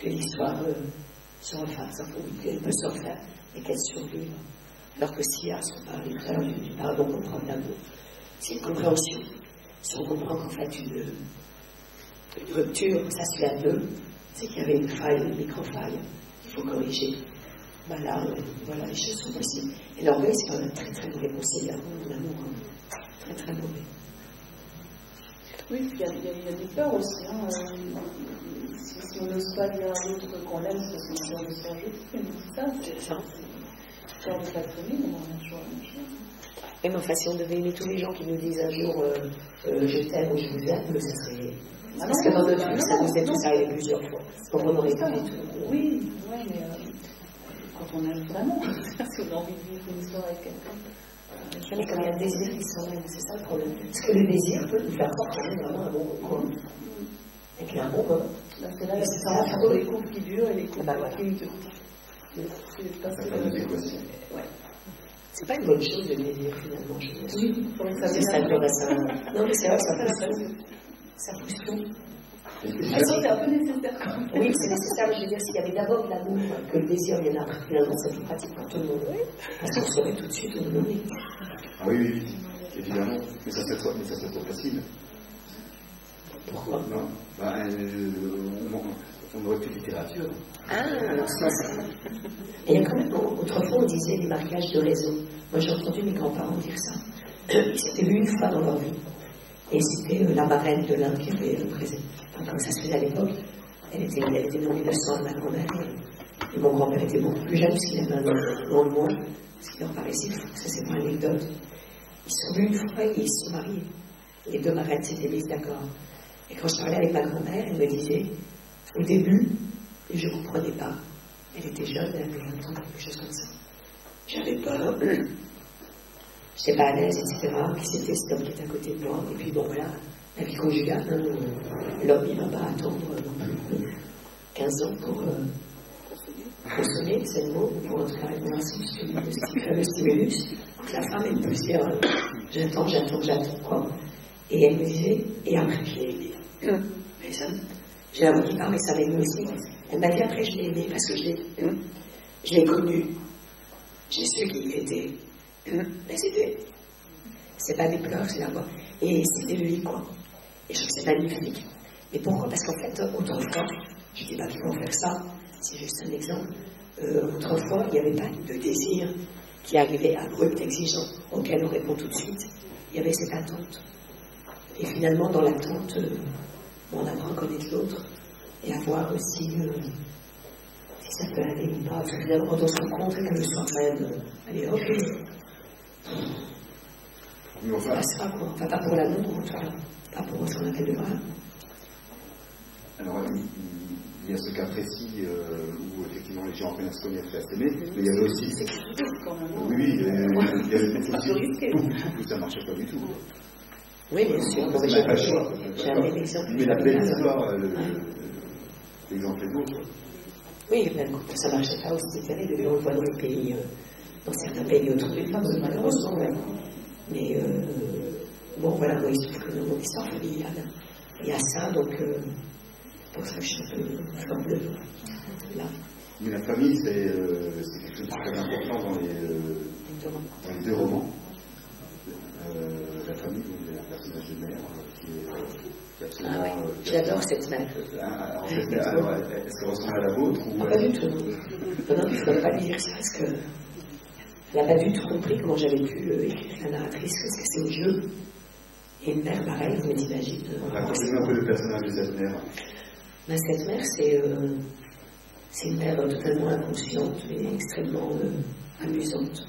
que l'histoire euh, se refasse, enfin, qu'elle peut se refaire, et qu'elle survive. Alors que y a son pardon, du pardon comprend l'amour, c'est une compréhension. Si on comprend qu'en fait, une, une rupture, ça se fait à deux, c'est qu'il y avait une faille, une micro-faille, qu'il faut corriger. Ben là, euh, voilà, les choses sont possibles. Et l'orgueil, c'est quand même très très mauvais conseil, l'amour, hein. très très mauvais. Oui, puis il y, a, des peurs aussi. Hein. Euh, si, on n'ose pas dire à l'autre qu'on l'aime, c'est parce qu'on a peur de se faire jeter. C'est ça, c'est ça. Peur de être aimé, on a toujours la même chose. Et mais enfin, si on devait aimer tous les gens qui nous disent un jour euh, euh, je t'aime ou je vous aime, ça serait. Ah parce que dans notre vie, ça nous est tous arrivé plusieurs fois. Pas du tout. Oui, oui, mais euh, quand on aime vraiment, si on a envie de vivre une histoire avec quelqu'un. Mais comme il y a le désir qui s'emmène, c'est ça le problème. Parce que le désir peut nous faire croire qu'on est vraiment un bon moment. Et qu'il y a un bon moment. Parce que là, c'est ça, entre les couples qui durent et les couples bah, voilà. qui durent. C'est pas ce Ouais. C'est pas une bonne chose de le dire finalement, je pense. Oui, ça c'est ça, ça. Non, mais c'est vrai que ça pousse tout. Ça pousse tout. C'est un peu nécessaire. Oui, c'est nécessaire, mais je veux dire, s'il y avait d'abord de l'amour, que le désir vienne après, finalement, c'est plus pratique pour tout le monde. Parce qu'on saurait tout de suite où nous donner. Ah oui, oui, évidemment. Mais ça serait trop, mais ça serait trop facile. Pourquoi Non bah, euh, on, on aurait plus de littérature. Ah, c'est ça. Et il y a quand même, autrefois, on disait les mariages de réseau. Moi, j'ai entendu mes grands-parents dire ça. Ils s'étaient vus une fois dans leur vie. Et c'était euh, la marraine de l'un qui avait euh, présent. Enfin, comme ça se faisait à l'époque. Elle était, elle était en 1900, ma grand-mère. Et, mon grand-père était beaucoup plus jeune, parce qu'il avait un an moins de moi. Ce qui leur paraissait. Ça, c'est une anecdote. Ils sont vus une fois et ils se sont mariés. Les deux marraines s'étaient mises d'accord. Et quand je parlais avec ma grand-mère, elle me disait, au début, je ne comprenais pas. Elle était jeune, elle avait 20 ans, quelque chose comme ça. J'avais peur. Je n'étais pas à l'aise, etc. Puis c'était cet homme qui était à côté de moi. Et puis bon, voilà, la vie conjugale, hein, l'homme, il ne va pas attendre plus 15 ans pour euh, consommer, c'est le mot, pour entrer à répondre à ce stimulus. Donc la femme, elle dire, euh, j'attends, j'attends, j'attends, quoi. Et elle me disait, et après, je l'ai aimé. Mais ça, j'ai la voix qui parle, mais ça m'aime aussi. Elle m'a dit après, je l'ai aimé parce que je l'ai, je l'ai connu. J'ai su qui il était. C'était, c'est pas des pleurs, c'est voix. Et c'était lui, quoi. Et je trouve que c'est magnifique. Mais pourquoi? Parce qu'en fait, autrefois, je dis pas qu'il faut faire ça, c'est juste un exemple. Euh, autrefois, il n'y avait pas de désir qui arrivait abrupt, exigeant, auquel on répond tout de suite. Il y avait cette attente. Et finalement, dans l'attente, euh, on apprend à connaître l'autre et à voir aussi euh, si ça peut aller ou pas. Finalement, quand on se rencontre et que le soir même, euh, allez, ok. Mais enfin, Ça passera, quoi. Enfin, pas pour en tout cas. Pas pour ce qu'on appelle le vrai. alors, il, y a ce cas précis euh, où effectivement les gens apprennent à se connaître et à s'aimer, mais il y avait aussi. C'est quand même. Oui, oui, il y avait, il y avait C'est un peu risqué. beaucoup, beaucoup, ça marchait pas du tout. Oui, bien sûr. Bon, j'ai. Mais la belle histoire, euh, le- l'exemple est beau. Oui, ben, ça marchait pas aussi terrible. On le voit dans les pays, euh, dans certains pays autour du monde, malheureusement, ouais. Mais euh, bon, voilà, moi, il se trouve que dans mon histoire familiale, il y a ça, donc euh, c'est pour ça que je suis un peu là. Mais la famille, c'est euh, c'est quelque chose de très important dans les, dans les deux romans. La famille, donc, il y a un personnage de mère qui est, absolument. Ah ouais, j'adore cette mère. Ah, est-ce qu'elle ressemble à la vôtre ou Ah, pas du tout. Non, non, il ne faudrait pas dire ça parce que elle n'a pas du tout compris comment j'avais pu euh, écrire la narratrice, parce que c'est au jeu. Et une mère pareille, vous imaginez. euh, Racontez-nous un peu le personnage de cette mère. Ma cette mère, c'est euh, une mère euh, totalement inconsciente mais extrêmement euh, amusante,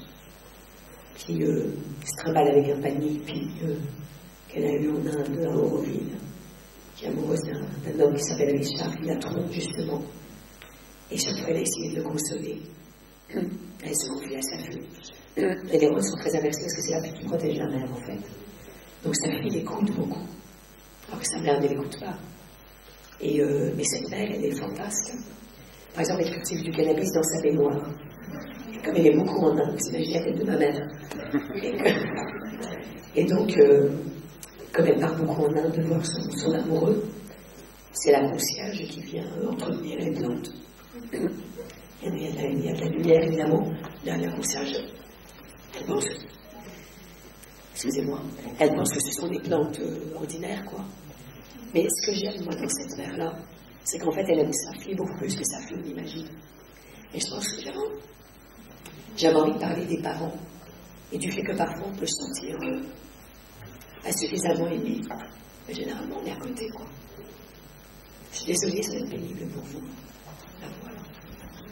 qui, euh, se trimballe avec un panier puis euh, qu'elle a eu en Inde, à Auroville, qui est amoureuse d'un d'un homme qui s'appelle Richard, qui la trompe justement. Et chaque fois, elle a essayé de le consoler. Elle se confie à sa fille. Et les rôles sont très inversés parce que c'est la fille qui protège la mère, en fait. Donc sa fille l'écoute beaucoup, alors que sa mère ne l'écoute pas. Et, euh, mais cette mère, elle est fantastique. Par exemple, elle cultive du cannabis dans sa baignoire. comme elle est beaucoup en Inde, vous imaginez la tête de ma mère. Et, donc, euh, comme elle part beaucoup en Inde de voir son, amoureux, c'est la concierge qui vient entretenir les plantes. Il y, a de la, lumière, évidemment, derrière la concierge. Elle pense, excusez-moi, elle pense que ce sont des plantes euh, ordinaires, quoi. Mais ce que j'aime, moi, dans cette mère-là, c'est qu'en fait, elle aime sa fille beaucoup plus que sa fille, on imagine. Et je pense que j'avais envie de parler des parents et du fait que parfois on peut se sentir euh, insuffisamment aimé. Mais généralement, on est à côté, quoi. Je suis désolée, ça va être pénible pour vous.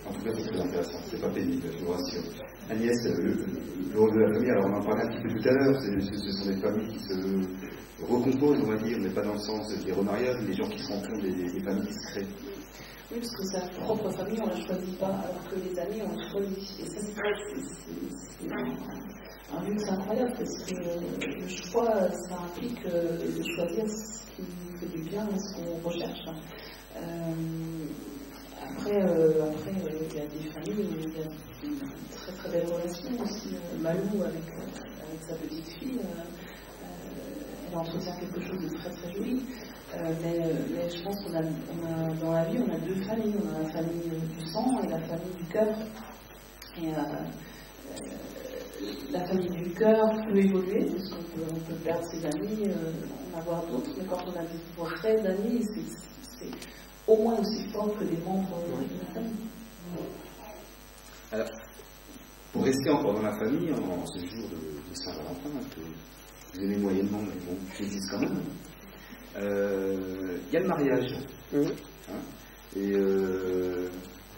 En tout cas, c'est très intéressant. C'est pas pénible, je vous rassure. Agnès, le, rôle de la famille, alors on en parlait un petit peu tout à l'heure, ce sont des familles qui se recompose, on va dire, mais pas dans le sens des remariages, mais les gens qui se rencontrent, des, des familles créent. Oui, parce que sa propre famille, on ne la choisit pas, alors que les amis, on la choisit. Et ça, c'est un luxe incroyable, parce que le choix, ça implique euh, de choisir ce qui fait du bien, ce qu'on recherche. Euh, après, euh, après il y a des familles il y a une très très belle relation aussi. Malou avec, sa petite fille elle entretient quelque chose de très très joli. Euh, mais, je pense qu'on a, dans la vie, on a deux familles. On a la famille du sang et la famille du cœur. Et euh, euh, la famille du cœur peut évoluer, parce qu'on peut, on peut perdre ses amis, en avoir d'autres, mais quand on a des vrais amis, c'est au moins aussi fort que les membres de la famille. Alors, pour rester encore dans la famille, en, ce jour de, Saint-Valentin, vous aimez moyennement, mais bon, j'existe quand même. Euh, il y a le mariage. Mmh. Hein, et euh,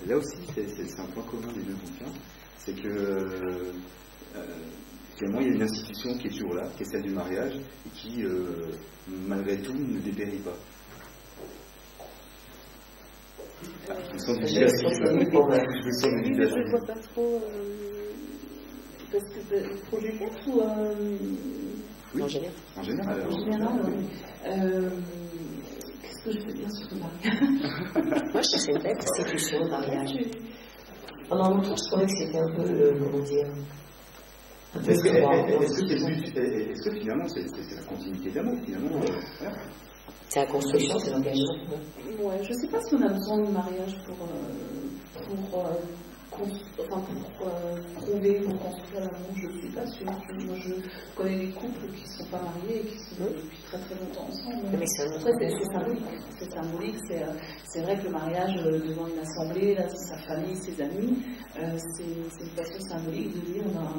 là aussi, c'est un point commun des deux bouquins, c'est que euh, finalement, il y a une institution qui est toujours là, qui est celle du mariage, et qui, malgré tout, ne dépérit pas. Je ne vois pas trop. parce que pour Juliette ou. Oui, en général. En général. En général, euh, Qu'est-ce que je peux dire sur le mariage Moi, je cherchais une belle institution, le mariage. Pendant longtemps, je trouvais que c'était un peu, le, comment dire, un peu Est-ce que, est est que, finalement, c'est la continuité d'amour, finalement euh, C'est la construction, c'est l'engagement. Ouais, je ne sais pas si on a besoin de mariage pour, euh, pour euh, enfin, pour euh, prouver, pour construire l'amour, je ne suis pas sûre. Moi, je connais des couples qui ne sont pas mariés et qui sont depuis très très longtemps ensemble. Mais c'est symbolique. C'est symbolique. Euh, c'est vrai que le mariage euh, devant une assemblée, là, sa famille, ses amis, euh, c'est une façon symbolique de dire ben,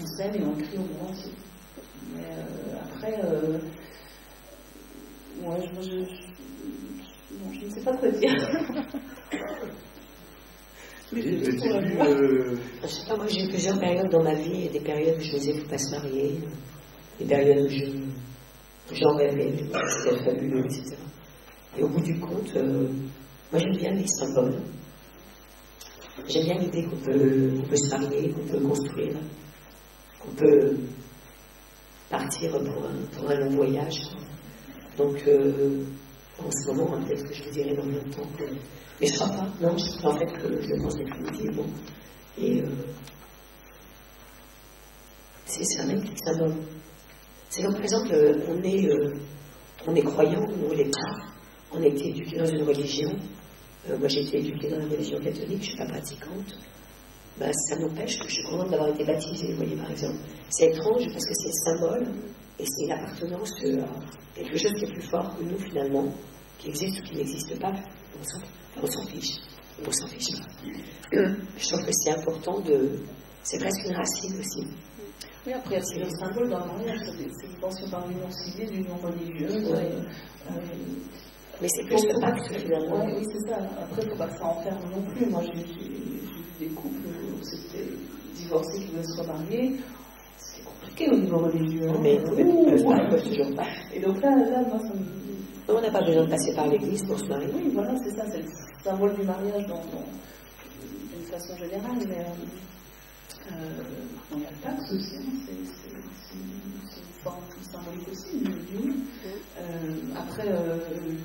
on s'aime et on crie au monde entier. Mais euh, après, euh, ouais, je, je, je, je ne sais pas quoi dire. Euh, je sais pas, moi j'ai eu plusieurs périodes dans ma vie, des périodes où je me disais, faut pas se marier, des périodes où je, j'en rêvais, c'était fabuleux, etc. Et au bout du compte, euh, moi j'aime bien les symboles. J'aime bien l'idée qu'on peut, peut se marier, qu'on peut construire, qu'on peut partir pour un, pour un long voyage. Donc, euh, en ce moment, peut-être que je vous dirai dans longtemps que mais je ne crois pas. Non, je crois en fait que je pense définitivement. Et euh, c'est un magnifique symbole. C'est comme par exemple, euh, on est, on est croyant ou on l'est pas. On a été éduqué dans une religion. Moi, j'ai été éduquée dans la religion catholique, je ne suis pas pratiquante. Ben, ça n'empêche que je suis contente d'avoir été baptisée, vous voyez, par exemple. C'est étrange parce que c'est le symbole et c'est l'appartenance à quelque chose qui est plus fort que nous, finalement, qui existe ou qui n'existe pas. On s'en fiche. On s'en fiche pas. Je trouve que c'est important de. C'est presque une racine aussi. Oui, après, c'est le symbole d'un mariage. C'est une pension par l'union civile, l'union religieuse. Euh, mais c'est plus le pacte, finalement. oui, c'est ça. Après, il ne faut pas que ça enferme non plus. Moi, j'ai vu des couples où c'était divorcés qui veulent se remarier. Au niveau religieux. Hein? Mais, toujours pas. Et donc là, là moi, ça me on n'a pas besoin de passer par l'église pour se marier? Oui, voilà, c'est ça, c'est le symbole du mariage d'une façon générale, mais euh, euh, il y a le taxe aussi, hein, c'est une forme symbolique aussi, du euh, après, euh,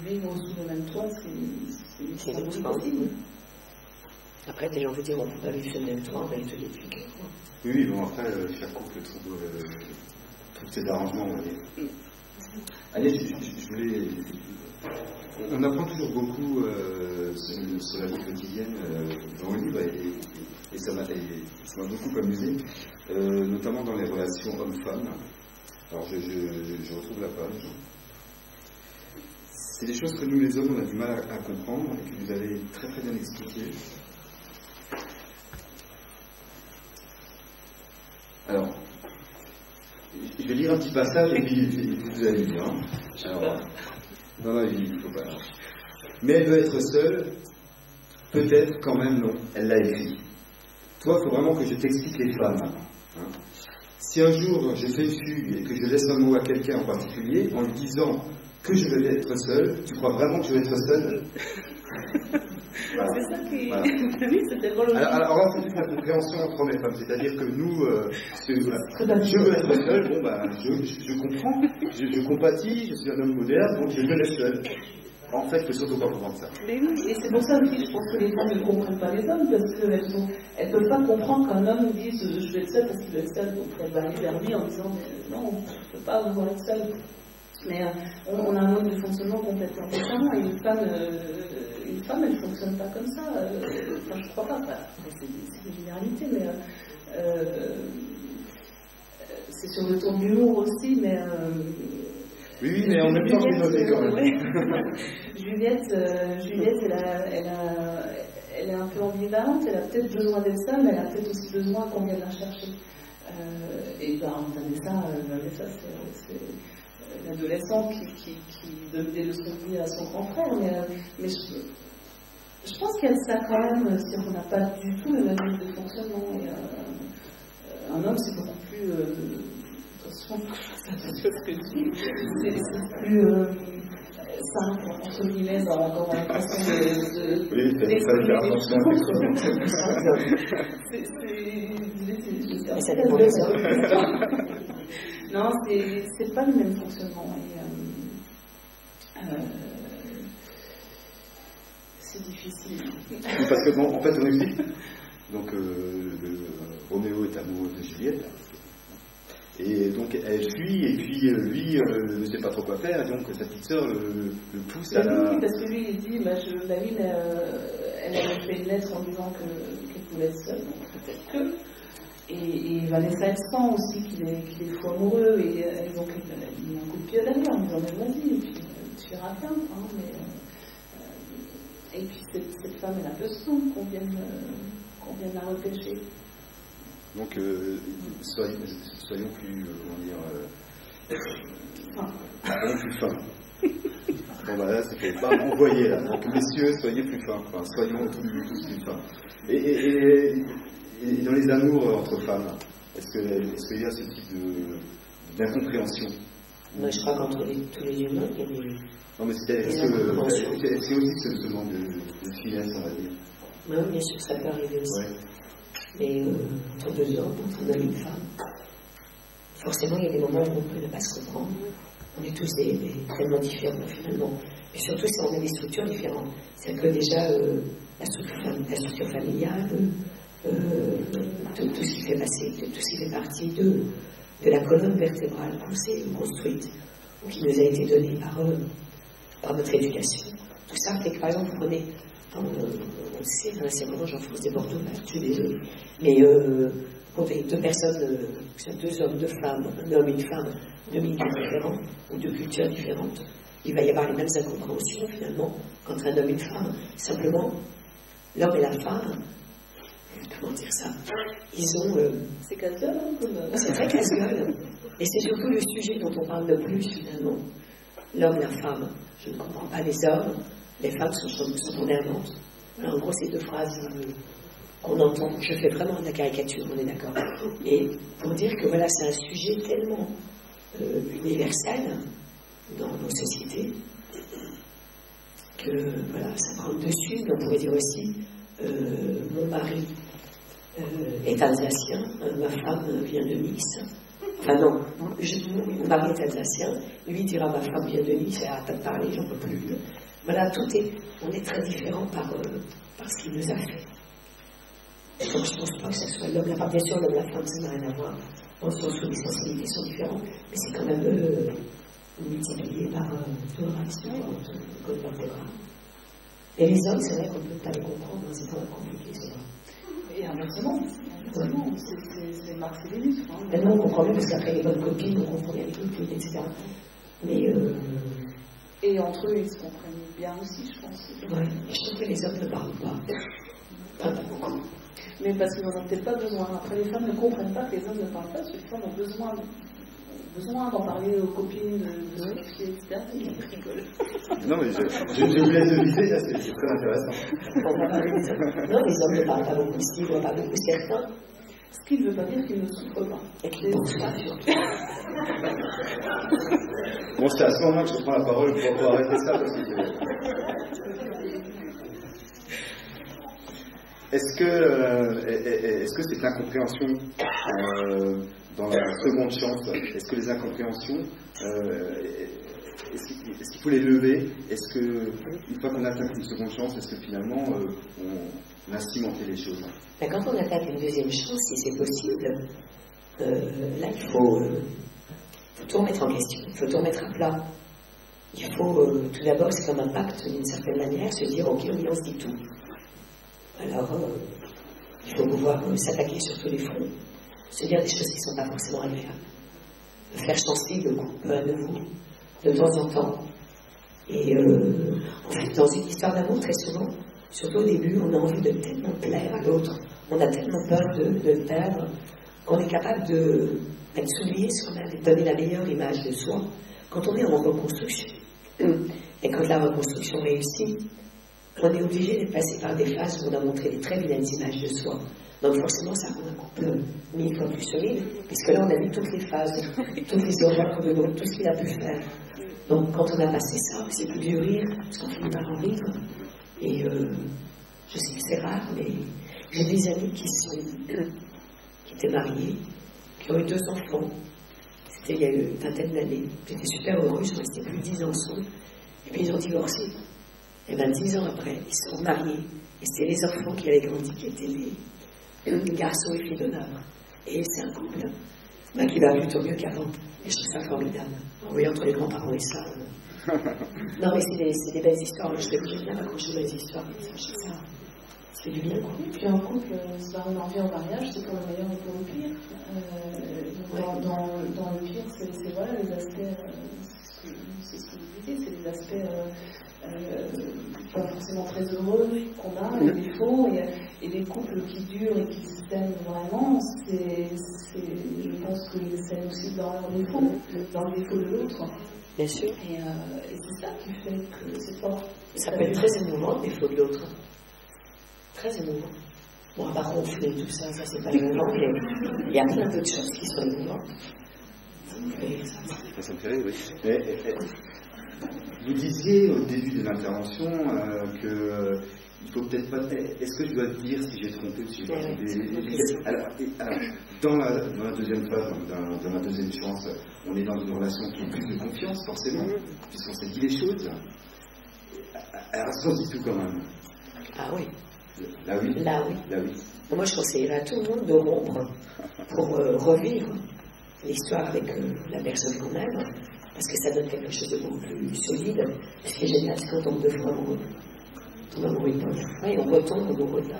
vivre sous le même toit, c'est symbolique aussi. Après, des gens vous diront, on le même toit, on va détruire. Oui, bon, après, chaque couple trouve, trouve ses arrangements, on. Allez, je, voulais. On apprend toujours beaucoup euh, sur, la vie quotidienne euh, dans le livre et, ça m'a beaucoup amusé, euh, notamment dans les relations hommes-femmes. Alors je, retrouve la page. C'est des choses que nous les hommes on a du mal à, à comprendre et que vous avez très très bien expliqué. Alors, je vais lire un petit passage et puis vous allez lire. Hein. Alors, non, non, il faut pas. Mais elle veut être seule. Peut-être quand même non. Elle l'a écrit. Toi, il faut vraiment que je t'explique les femmes. Hein. Si un jour je fais une et que je laisse un mot à quelqu'un en particulier en lui disant que je vais être seule, tu crois vraiment que je vais être c'est ça qui. oui, c'était Alors, alors là, c'est la compréhension entre hommes et femmes. C'est-à-dire que nous, euh, je veux être seul, bon, bah, je, je, comprends, je, je, compatis, je suis un homme moderne, donc je veux être seul. En fait, je ne surtout pas comprendre ça. Mais oui, et c'est pour ça aussi que je pense que les femmes ne comprennent pas les hommes, parce qu'elles ne peuvent pas comprendre qu'un homme dise je vais être seul parce qu'il veut être seul. Donc elle va aller vers lui en disant non, je ne peux pas vouloir être seul. Mais euh, on, a un mode de fonctionnement complètement différent et une femme, euh, une femme elle ne fonctionne pas comme ça. Euh, enfin, je crois pas. c'est une généralité, mais c'est sur le ton d'humour aussi, mais. oui, oui, mais en même temps, c'est noté quand même. Juliette, Juliette elle, a, elle, a, elle est un peu ambivalente, elle a peut-être besoin d'être seule, mais elle a peut-être aussi besoin qu'on vienne la chercher. et ben, Vanessa, Vanessa c'est l'adolescent qui, qui, qui, donne des leçons de vie à son grand frère, mais, euh, mais je, je, pense qu'il y a ça quand même, c'est qu'on n'a pas du tout le même mode de fonctionnement. Et, euh, un homme, c'est beaucoup plus. Euh, attention, c'est plus. Euh, simple, entre guillemets, dans, dans la façon de. de oui, c'est ça des hommes. Non, c'est pas le même fonctionnement. Et, euh, euh, c'est difficile. Parce que, bon, en fait, on explique. Donc, euh, le, Roméo est amoureux de Juliette. Et donc elle fuit, et puis lui ne sait pas trop quoi faire, et donc sa petite sœur le, pousse à la. Oui, parce que lui il dit bah, je, David, elle avait fait une lettre en disant qu'elle pouvait être seule, donc peut-être que. Et, et Vanessa, elle sent aussi qu'il est, qu'il est fou amoureux, et euh, donc il a mis un coup de pied à la en disant Mais vas-y, et puis tu verras bien. Hein, mais, euh, et puis cette, cette, femme, elle a besoin qu'on vienne, euh, qu'on vienne la repêcher. Donc, euh, soyons, soyons, plus, comment dire, soyons plus fins. Bon, bah là, c'était pas envoyé, là. Donc, messieurs, soyez plus fins. Enfin, soyons tous, tous plus fins. Et, et, et, et dans les amours entre femmes, est-ce qu'il est y a ce type d'incompréhension? Moi, je crois qu'entre tous les humains, il y a des. Non, mais y a aussi ce, manque de, de, finesse, on va dire? Oui, bien sûr, ça peut arriver aussi. Ouais. Mais euh, entre deux hommes, entre un homme et une femme, forcément, il y a des moments où on peut ne pas se comprendre. On est tous des, des tellement différents, finalement. Et surtout si on a des structures différentes. C'est-à-dire que déjà, euh, la, structure, la, structure, familiale, euh, tout, tout, ce qui fait passer, tout ce qui fait partie de, de la colonne vertébrale qu'on s'est construite, ou qui nous a été donnée par, euh, par notre éducation. Tout ça fait que, par exemple, vous prenez, on, on sait, anciennement, Jean-François des Bordeaux l'a tué les deux, mais euh, deux personnes, euh, deux hommes, deux femmes, un homme et une femme, de milieux différents, ou de cultures différentes, il va y avoir les mêmes incompréhensions, finalement, qu'entre un homme et une femme. Simplement, l'homme et la femme comment dire ça Ils ont. Euh, c'est casse-gueule, hein, C'est très casse-gueule. Et c'est surtout le sujet dont on parle le plus, finalement. L'homme, la femme. Je ne comprends pas les hommes, les femmes sont, sont. Alors, en gros, ces deux phrases euh, qu'on entend, je fais vraiment de la caricature, on est d'accord. Et pour dire que voilà, c'est un sujet tellement euh, universel dans nos sociétés que voilà, ça prend le dessus. On pourrait dire aussi, mon mari euh, est alsacien, euh, ma femme vient de Nice. Enfin non, mon mari est alsacien, lui dira ma femme vient de Nice, arrête de parler, j'en peux plus. Voilà, tout est, on est très différents par, euh, par ce qu'il nous a fait. Donc je ne pense pas que ce soit l'homme, la femme, bien sûr l'homme, la femme, ça n'a rien à voir, dans le sens où les sensibilités sont différentes, mais c'est quand même euh, multiplié par euh, tout le reste, le code. Et les hommes, c'est vrai qu'on ne peut pas les comprendre, hein, c'est pas compliqué, c'est. Et inversement, c'est Marx et. Maintenant, on comprend mieux parce qu'après les bonnes copines, on comprend bien les copines, etc. Mais. Euh... Et entre eux, ils se comprennent bien aussi, je pense. Oui, je trouve que les hommes ne parlent pas. Pas, beaucoup. Mais parce qu'ils n'en ont peut-être pas besoin. Après, les femmes ne comprennent pas que les hommes ne parlent pas, parce que les femmes ont besoin besoin d'en parler aux copines, de etc. Ils rigolent. Non, mais je, je, je vous laisse deviser, là, c'est très intéressant. Non, les hommes ne parlent pas beaucoup, Steve, ne parlent pas beaucoup certains. Ce qui ne veut pas dire qu'ils ne souffrent pas. Et qu'ils pensent pas. Bon, c'est à ce moment-là que je prends la parole pour pouvoir arrêter ça, parce que... Est-ce que euh, est-ce que cette incompréhension euh, dans la seconde chance, est-ce que les incompréhensions, euh, est-ce qu'il faut les lever? Est-ce que une fois qu'on attaque une seconde chance, est-ce que finalement euh, on, a cimenté les choses? Ben, Quand on attaque une deuxième chance, si c'est possible, euh, là il faut, tout remettre en question, il faut tout remettre à plat. Il faut tout d'abord, c'est comme un pacte d'une certaine manière, se dire ok, on se dit tout. Alors, il faut pouvoir s'attaquer sur tous les fronts, se dire des choses qui ne sont pas forcément agréables, faire chancer le couple à nouveau, de temps en temps. Et euh, en fait, dans une histoire d'amour, très souvent, surtout au début, on a envie de tellement plaire à l'autre, on a tellement peur de, de le perdre, qu'on est capable de, ben, de donner la meilleure image de soi. Quand on est en reconstruction, et quand la reconstruction réussit, on est obligé de passer par des phases où on a montré des très vilaines images de soi. Donc forcément, ça rend un couple mille fois plus solide, puisque là, on a vu toutes les phases, toutes les horreurs de l'autre, tout ce qu'il a pu faire. Donc quand on a passé ça, c'est plus dur rire, parce qu'on finit par en rire. Et euh, je sais que c'est rare, mais j'ai des amis qui sont qui étaient mariés, qui ont eu deux enfants. C'était il y a une vingtaine d'années. J'étais super heureuse, je restais plus de dix ans ensemble. Et puis ils ont divorcé. Et 26 ans après, ils sont mariés. Et c'est les enfants qui avaient grandi qui étaient les, garçons et filles d'honneur. Et c'est un couple bah, qui va plutôt mieux qu'avant. Et je trouve ça formidable. Oui, entre les grands-parents et ça. Euh. non, mais c'est des, des, belles histoires. Je J'aime bien accrocher les histoires. Ça, ça fait du bien. Quoi. Et puis en couple, ça, on en vient au mariage, c'est pour le meilleur et pour le pire. Euh, dans, dans, dans, le pire, c'est voilà, les aspects, euh, c'est ce que vous disiez, c'est les aspects euh, euh, pas forcément très heureux qu'on a, les défauts, et, et, les couples qui durent et qui s'aiment vraiment, c'est, je pense qu'ils s'aiment aussi dans leurs défauts, dans le défaut de l'autre. Bien sûr. Et, euh, et c'est ça qui fait que c'est fort. Ça peut être très émouvant, le défaut de l'autre. Très émouvant. Bon, on va pas ronfler tout ça, ça c'est pas émouvant, mais il y a plein de choses qui sont émouvantes. Ça me fait rire, oui. Vous disiez au début de l'intervention euh, que euh, il faut peut-être pas. Est-ce que je dois te dire si j'ai trompé si j'ai trompé? alors, dans, la, dans, la, deuxième phase, dans, dans, la deuxième chance, on est dans une relation qui est plus de confiance, forcément, puisqu'on s'est dit les choses. Alors, est-ce qu'on dit tout quand même Ah oui. Là oui. Là oui. Là oui. Moi, je conseillerais à tout le monde de rompre pour euh, revivre l'histoire avec euh, la personne qu'on aime parce que ça donne quelque chose de beaucoup plus solide. Ce qui est génial, c'est quand on tombe deux fois amoureux. On tombe amoureux une fois et on retombe amoureux de la,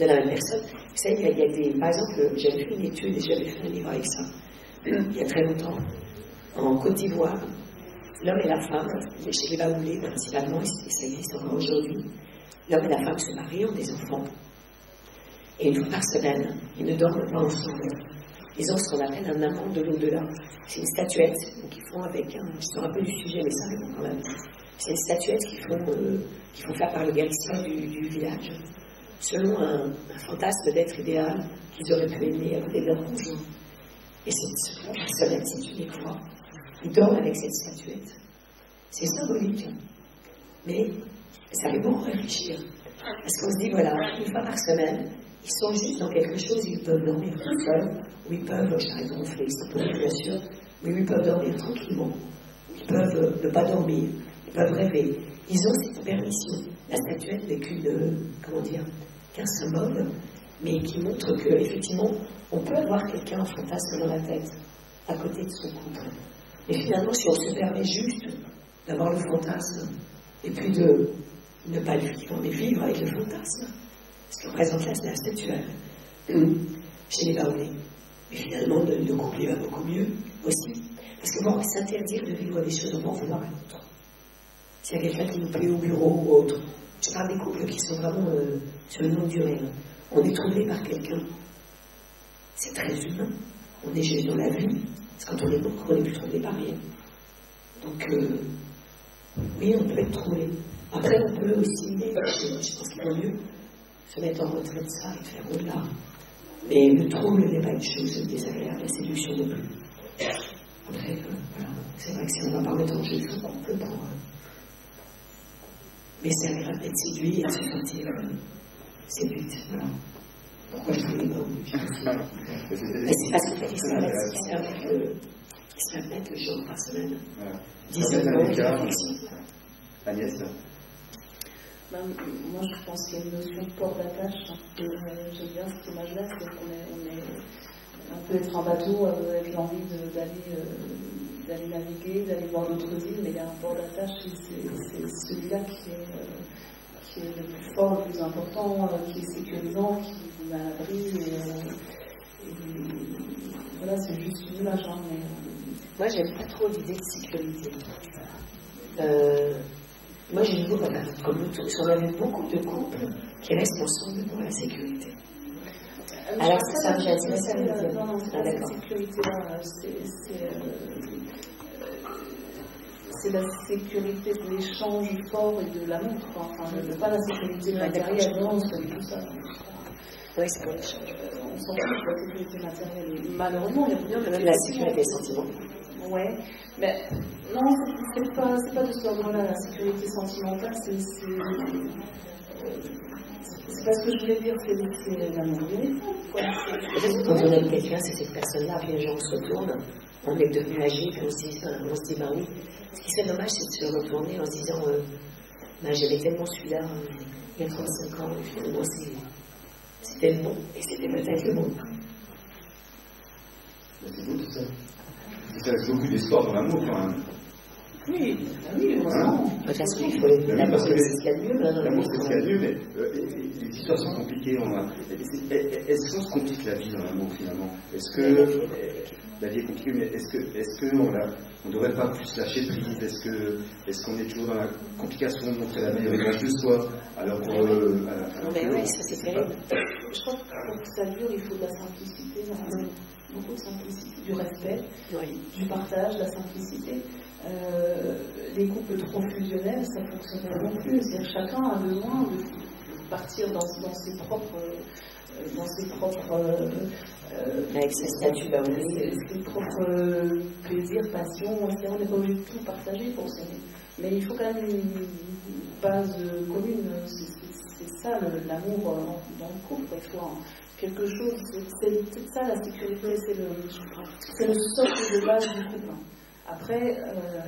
de la même personne. Vous savez, il y, a, des. Par exemple, j'avais fait une étude et j'avais fait un livre avec ça, il y a très longtemps, en Côte d'Ivoire. L'homme et la femme, chez les Baoulés principalement, et ça existe encore aujourd'hui, l'homme et la femme se marient, ont des enfants. Et une fois par semaine, ils ne dorment pas ensemble ils ont ce qu'on appelle un amant de l'au-delà. C'est une statuette qu'ils font avec un. Je sors un peu du sujet, mais ça répond quand même. C'est une statuette qu'ils font, euh, font faire par le guérisseur du, du, village, selon un, fantasme d'être idéal qu'ils auraient pu aimer avec leur conjoint. Et c'est personnel, si tu les crois. Ils dorment avec cette statuette. C'est symbolique. Mais ça fait beaucoup réfléchir. Parce qu'on se dit, voilà, une fois par semaine, Ils sont juste dans quelque chose, ils peuvent dormir tout seuls, ou ils peuvent, ronfler, c'est pour bien sûr, mais ils peuvent dormir tranquillement, ils peuvent euh, ne pas dormir, ils peuvent rêver. Ils ont cette permission. La statuette n'est qu'une, comment dire, qu'un symbole, mais qui montre qu'effectivement, on peut avoir quelqu'un en fantasme dans la tête, à côté de son couple. Mais finalement, si on se permet juste d'avoir le fantasme, et puis de ne pas vivre, vivre avec le fantasme, ce qu'on présente c'est la statuaire, chez les baronnies. Mais finalement, le, le couple va beaucoup mieux aussi. Parce que bon, s'interdire de vivre des choses, on va en vouloir à l'autre. S'il y a quelqu'un qui nous plaît au bureau ou autre, je parle des couples qui sont vraiment euh, sur une longue durée. Hein. On est troublé par quelqu'un. C'est très humain. On est juste dans la vie. Parce que quand on est mort, on n'est plus troublé par rien. Donc, euh, oui, on peut être troublé. Après, on peut aussi, je pense qu'il vaut mieux se mettre en retrait de ça et faire au-delà. Mais le trouble n'est pas une chose désagréable, la séduction non plus. Après, euh, voilà, c'est vrai que si on va pas mettre en jeu son couple pour. Euh, mais c'est agréable d'être séduit et de se sentir euh, séduite. Voilà. Pourquoi je voulais pas Mais c'est parce va se permettre le, se permettre le jour par semaine. 10 heures de Agnès moi, je pense qu'il y a une notion de port d'attache. Euh, j'aime bien cette image-là, c'est qu'on est, on est, on peut être en bateau euh, avec l'envie d'aller euh, d'aller naviguer, d'aller voir d'autres îles, mais il y a un port d'attache, c'est celui-là qui est, le plus fort, le plus important, qui est sécurisant, qui vous met à l'abri. Voilà, c'est juste une image. Hein, moi, j'aime pas trop l'idée de sécurité. Moi, j'ai vu, voilà, comme nous tous, on avait beaucoup de couples qui restent ensemble pour la sécurité. Euh, Alors, ça, ça, ça, ça, non, non, c'est ah, la sécurité-là, c'est c'est la sécurité de l'échange fort et de l'amour. Enfin, pas la sécurité matérielle, non, c'est tout ça. Oui, c'est pour l'échange. Euh, on s'en fout de la sécurité matérielle. Malheureusement, il y a bien de la sécurité sentimentale. Ouais, mais non, c'est pas, pas de ce ordre-là, la sécurité sentimentale, c'est. C'est pas ce que je voulais dire, c'est l'amour de Quand on aime quelqu'un, c'est cette personne-là, puis un jour on se retourne, on est devenu âgé, puis on se dit, on se dit oui. Ce qui serait dommage, c'est de se retourner en se disant, euh, bah, j'avais tellement celui-là euh, il y a 35 ans, et finalement c'était le bon, et c'était peut-être le bon. C'est beau tout ça ça laisse beaucoup d'espoir dans l'amour quand même. Oui, oui, heureusement. De toute façon, il faut l'amour, c'est ce qu'il y a de mieux. L'amour, c'est ce qu'il y a de mieux, mais euh, les histoires sont compliquées. Est-ce qu'on se complique la vie dans l'amour finalement? Est-ce que la vie est compliquée, mais est-ce que, est-ce que on ne devrait pas plus lâcher prise? Est-ce qu'on est toujours dans la complication de montrer la meilleure image de soi alors qu'on euh, mais oui, ça c'est terrible. Je crois que pour que ça dure, il faut de la simplicité beaucoup de simplicité, du respect, du partage, de la simplicité. Euh, les couples trop fusionnels, ça ne fonctionne non plus. Chacun a besoin de partir dans, dans ses propres euh, dans ses propres euh, avec ses statuts bah ses propres plaisirs, passions, On n'est pas obligé de tout partager pour s'aimer. Mais il faut quand même une base commune. C'est ça l'amour dans le couple. Il faut quelque chose, c'est ça la sécurité, c'est le, le socle de base du couple. Après, euh,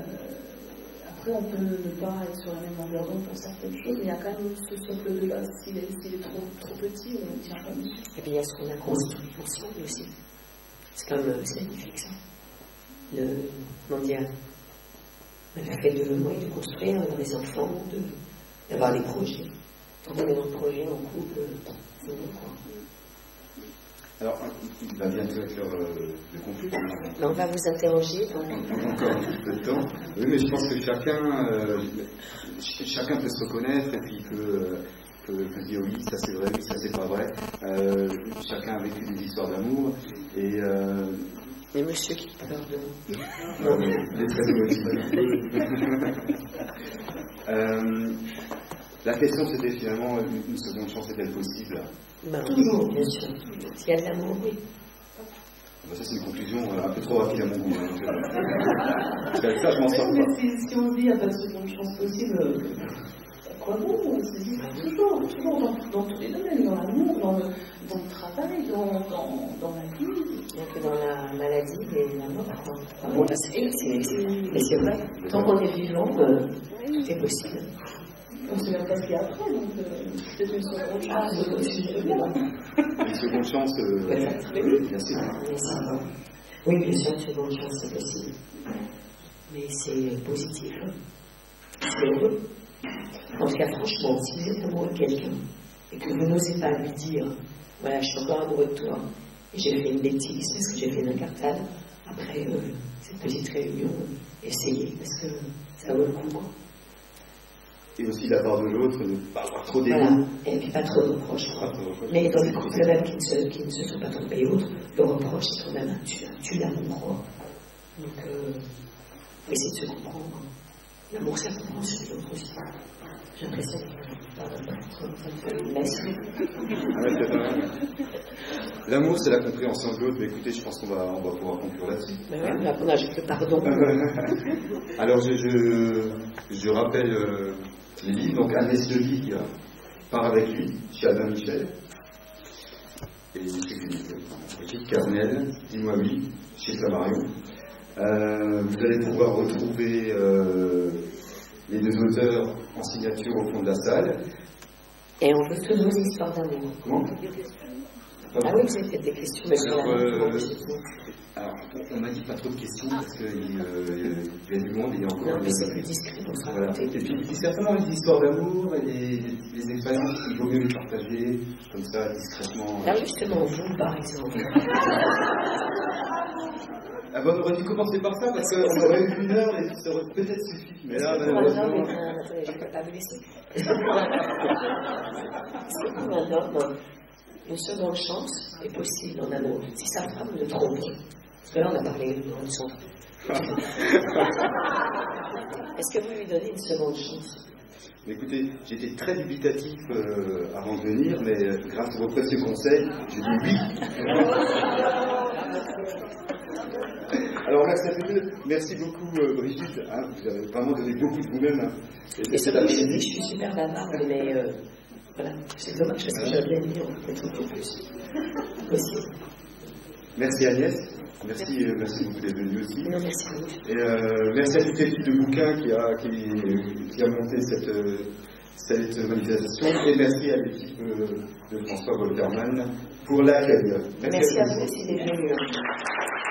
après, on peut ne pas être sur la même longueur pour certaines choses, mais il y a quand même ce socle de base. S'il est, est, trop, trop petit, on ne tient pas. Et puis il y a ce qu'on a construit ensemble aussi. C'est quand même magnifique ça. Le, comment le fait de, de construire, d'avoir des enfants, d'avoir des projets. On est dans le projet en couple, c'est bon quoi. Alors, il va bientôt être l'heure de conclure. On va vous interroger. Donc... Encore un petit peu de temps. Oui, mais je pense que chacun, euh, chacun peut se reconnaître et puis peut, peut, peut dire oui, ça c'est vrai, oui, ça c'est pas vrai. Euh, chacun a vécu des histoires d'amour et. Euh, mais monsieur qui parle de Non, mais il est très euh, La question c'était finalement une seconde chance est-elle possible ben, toujours, bien sûr. S'il y a de l'amour, oui. ça, c'est une conclusion euh, un peu trop rapide à mon goût. Hein, ça, je m'en sors pas. Si, si, on dit qu'il n'y a pas de seconde chance possible, quoi bon toujours, toujours dans, dans, tous les domaines, dans l'amour, dans le, dans le travail, dans, dans, dans la vie. Donc dans la maladie et la mort. Bon, c'est, mais c'est vrai, tant qu'on est vivant, euh, tout est possible. On ne sait même pas ce qu'il y a après, donc euh, c'est une seconde chance. Une seconde chance, oui, bien sûr. Oui, bien sûr, une seconde chance, c'est possible. Mais c'est positif. C'est heureux. En tout cas, franchement, si vous êtes amoureux de quelqu'un et que vous n'osez pas lui dire voilà, je suis encore amoureux de toi et j'ai fait une bêtise parce que j'ai fait une incartade, après euh, cette petite réunion, essayez parce que ça vaut le coup. Et aussi la part de l'autre, ne pas avoir trop d'égo. Voilà, et puis pas trop de reproches. Mais dans les couples même qui ne, se, qui ne se sont pas trompés et autres, le reproche c'est quand même un tu, tu l'amour. Donc, euh, essayez de se comprendre. L'amour, ça comprend de l'autre aussi. J'ai l'impression L'amour, c'est la compréhension de l'autre. Mais écoutez, je pense qu'on va, on va pouvoir conclure là-dessus. Oui, on a juste le pardon. Alors, je, je, je rappelle euh, les livres. Donc, Agnès Delis qui part avec lui, chez Albin Michel. Et Brigitte Carnel, dis-moi oui, chez Flammarion. Euh, vous allez pouvoir retrouver euh, les deux auteurs en signature au fond de la salle. Et on veut toutes vos histoires d'amour. Comment Ah oui, peut-être des questions, mais alors, euh, alors, on, m'a dit pas trop de questions parce qu'il euh, y a du monde et il y a encore. Non, mais c'est plus discret voilà. Et puis, certainement les histoires d'amour et les, les expériences, il vaut mieux les partager comme ça, discrètement. Là, justement, vous, par exemple. Ah bon, on aurait dû commencer par ça parce qu'on aurait eu une heure et ça aurait peut-être suffi. Mais là, malheureusement. je ne peux pas vous laisser. C'est pour un homme, une seconde chance est possible en amour. Si sa femme le trompe, parce que là on a parlé de son. Est-ce que vous lui donnez une seconde chance? Écoutez, j'étais très dubitatif euh, avant de venir, mais euh, grâce à vos précieux conseils, j'ai dit oui. Alors merci à tous deux. Merci beaucoup euh, Brigitte. Hein, vous avez vraiment donné beaucoup de vous-même. Hein. Et, c'est je suis super bavarde, mais euh, voilà, c'est dommage parce que j'avais bien mis en fait un peu plus. Merci Agnès. Merci, euh, merci beaucoup d'être venu aussi. Non, merci. Et euh, merci à toute l'équipe de bouquins qui a, qui, qui a monté cette, cette manifestation. Et merci à l'équipe de François Woltermann pour l'accueil. Merci, merci à vous aussi d'être.